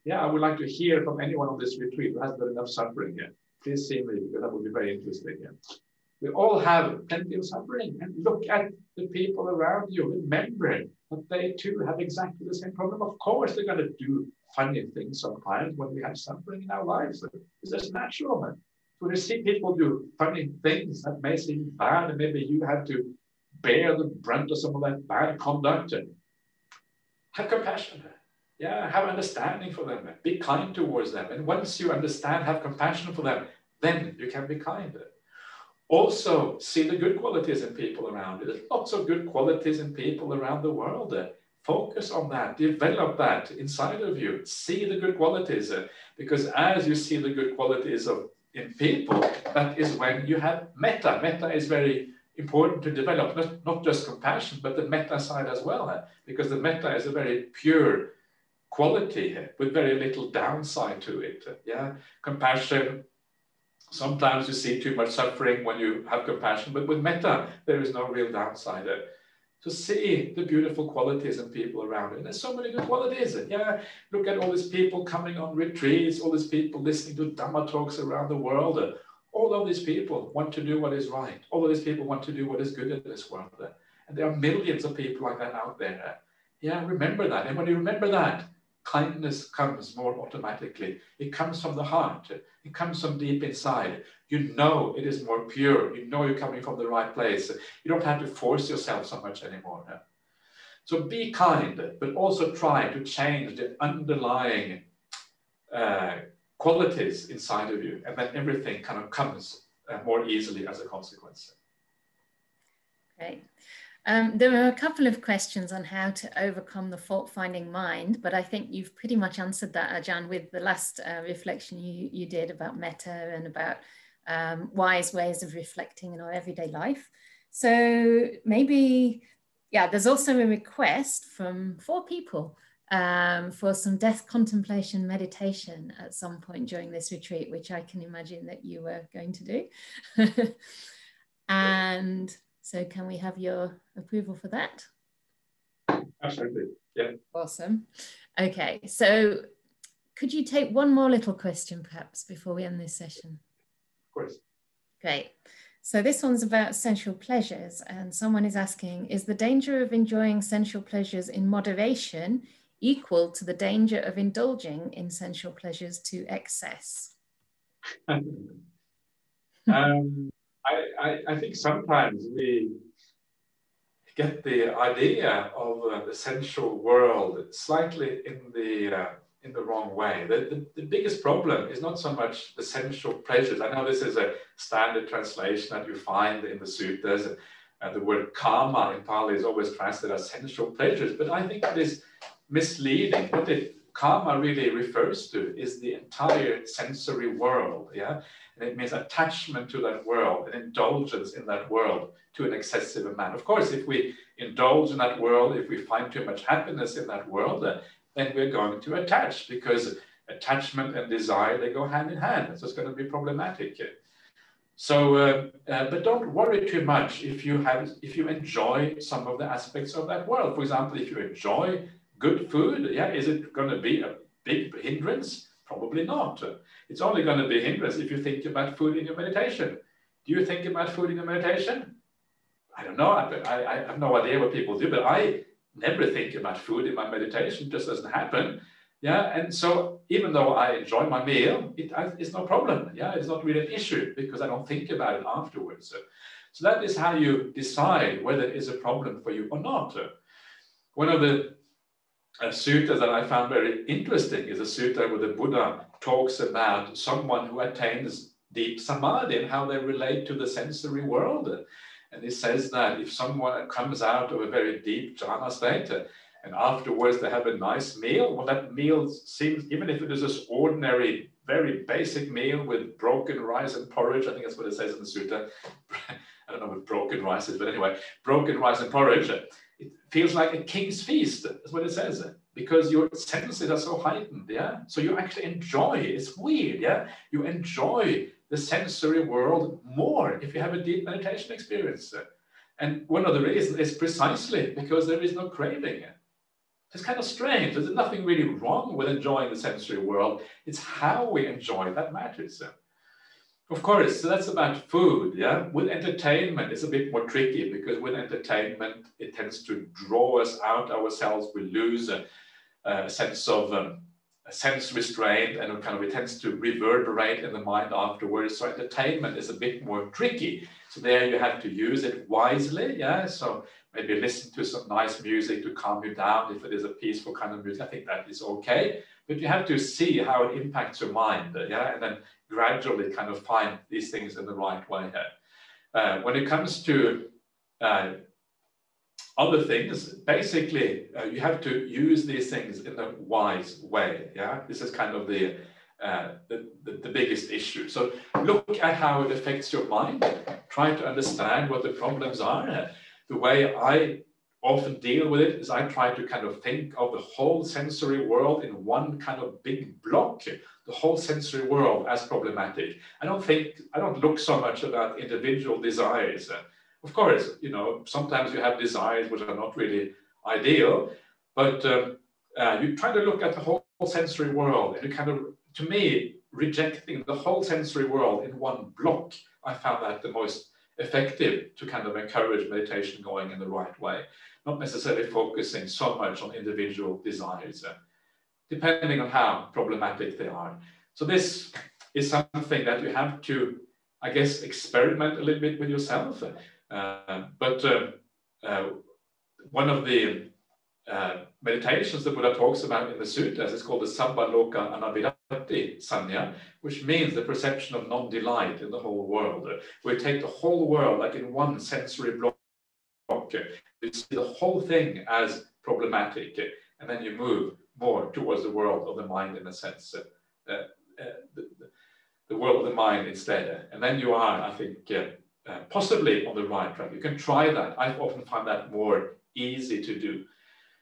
Yeah, I would like to hear from anyone on this retreat who has got enough suffering here. Please see me because that would be very interesting. Yeah. We all have plenty of suffering. And look at the people around you. Remember that they too have exactly the same problem. Of course, they're going to do funny things sometimes when we have suffering in our lives. It's just natural. Man. When you see people do funny things that may seem bad, and maybe you have to bear the brunt of some of that bad conduct. Have compassion. Yeah, have understanding for them. Be kind towards them. And once you understand, have compassion for them, then you can be kinder. Also, see the good qualities in people around you. There's lots of good qualities in people around the world. Focus on that, develop that inside of you. See the good qualities, because as you see the good qualities of in people, that is when you have metta. Metta is very important to develop, not, not just compassion, but the metta side as well, because the metta is a very pure quality with very little downside to it. Yeah, compassion. Sometimes you see too much suffering when you have compassion, but with metta, there is no real downside. To see the beautiful qualities in people around it. there's so many good qualities. Yeah, look at all these people coming on retreats, all these people listening to Dhamma talks around the world all of these people want to do what is right. All of these people want to do what is good in this world. And there are millions of people like that out there. Yeah, remember that. And when you remember that, kindness comes more automatically. It comes from the heart. It comes from deep inside. You know it is more pure. You know you're coming from the right place. You don't have to force yourself so much anymore. So be kind, but also try to change the underlying uh, qualities inside of you, and then everything kind of comes uh, more easily as a consequence. Great. Um, there were a couple of questions on how to overcome the fault-finding mind, but I think you've pretty much answered that, Ajahn, with the last uh, reflection you, you did about metta and about um, wise ways of reflecting in our everyday life. So maybe, yeah, there's also a request from four people um, for some death contemplation meditation at some point during this retreat, which I can imagine that you were going to do. and so, can we have your approval for that? Absolutely. Yeah. Awesome. Okay. So, could you take one more little question perhaps before we end this session? Of course. Great. So this one's about sensual pleasures, and someone is asking, is the danger of enjoying sensual pleasures in moderation equal to the danger of indulging in sensual pleasures to excess? um, I, I, I, think sometimes we get the idea of uh, the sensual world slightly in the uh, in the wrong way. The, the, the, biggest problem is not so much the sensual pleasures. I know this is a standard translation that you find in the suttas. Uh, the word kama in Pali is always translated as sensual pleasures, but I think it is misleading. What it kama really refers to is the entire sensory world, yeah? And it means attachment to that world and indulgence in that world to an excessive amount. Of course, if we indulge in that world, if we find too much happiness in that world, then we're going to attach because attachment and desire, they go hand in hand. So it's going to be problematic. So, uh, uh, but don't worry too much if you have, if you enjoy some of the aspects of that world. For example, if you enjoy good food, yeah, is it going to be a big hindrance? Probably not. It's only going to be hindrance if you think about food in your meditation. Do you think about food in your meditation? I don't know. I, I, I have no idea what people do, but I never think about food in my meditation. It just doesn't happen. Yeah, and so even though I enjoy my meal, it, it's no problem. Yeah, it's not really an issue because I don't think about it afterwards. So, so that is how you decide whether it is a problem for you or not. One of the uh, suttas that I found very interesting is a sutta where the Buddha talks about someone who attains deep samadhi and how they relate to the sensory world. And he says that if someone comes out of a very deep jhana state, and afterwards they have a nice meal. Well, that meal seems, even if it is this ordinary, very basic meal with broken rice and porridge, I think that's what it says in the sutta. I don't know what broken rice is, but anyway, broken rice and porridge. It feels like a king's feast. That's what it says, eh? because your senses are so heightened. Yeah, so you actually enjoy. It's weird. Yeah, you enjoy the sensory world more if you have a deep meditation experience. Eh? And one of the reasons is precisely because there is no craving. Eh? It's kind of strange. There's nothing really wrong with enjoying the sensory world. It's how we enjoy that matters. Of course, so that's about food. Yeah, with entertainment, it's a bit more tricky because with entertainment, it tends to draw us out ourselves. We lose a, a sense of um, a sense restraint, and it kind of it tends to reverberate in the mind afterwards. So entertainment is a bit more tricky. So there you have to use it wisely. Yeah, so maybe listen to some nice music to calm you down if it is a peaceful kind of music. I think that is okay. But you have to see how it impacts your mind, yeah, and then gradually kind of find these things in the right way. Uh, when it comes to uh, other things, basically, uh, you have to use these things in a wise way. Yeah, this is kind of the, uh, the, the, the, biggest issue. So look at how it affects your mind. Try to understand what the problems are the way I often deal with it is I try to kind of think of the whole sensory world in one kind of big block, the whole sensory world as problematic. I don't think, I don't look so much about individual desires. Of course, you know, sometimes you have desires which are not really ideal, but um, uh, you try to look at the whole sensory world and you kind of, to me, rejecting the whole sensory world in one block, I found that the most effective to kind of encourage meditation going in the right way, not necessarily focusing so much on individual desires, uh, depending on how problematic they are. So this is something that you have to, I guess, experiment a little bit with yourself. Uh, but uh, uh one of the uh, meditations the Buddha talks about in the suttas is called the Sabbaloka Anabhirati Sanya, which means the perception of non-delight in the whole world. We take the whole world like in one sensory block. You see the whole thing as problematic, and then you move more towards the world of the mind in a sense, uh, uh, the, the, world of the mind instead. And then you are, I think, uh, uh, possibly on the right track. You can try that. I often find that more easy to do.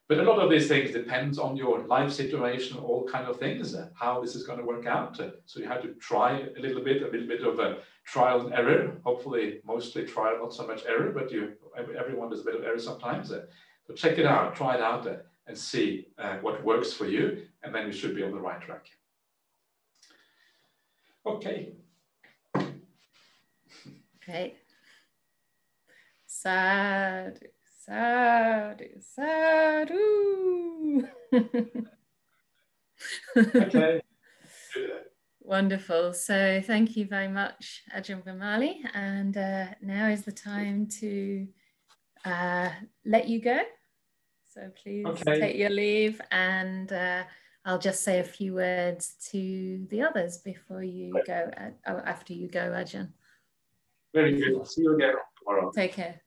But a lot of these things depends on your life situation, all kind of things, uh, how this is going to work out. Uh, so you have to try a little bit, a little bit of a trial and error. Hopefully, mostly trial, not so much error, but you everyone does a bit of error sometimes. So check it out, try it out, and see uh, what works for you, and then you should be on the right track. Okay. Okay. Sad. Sadhu, sadhu. okay. Wonderful. So thank you very much, Ajahn Brahmali. And uh, now is the time to uh, let you go. So please okay. take your leave and uh, I'll just say a few words to the others before you go, uh, oh, after you go, Ajahn. Very good. See you again tomorrow. Take care.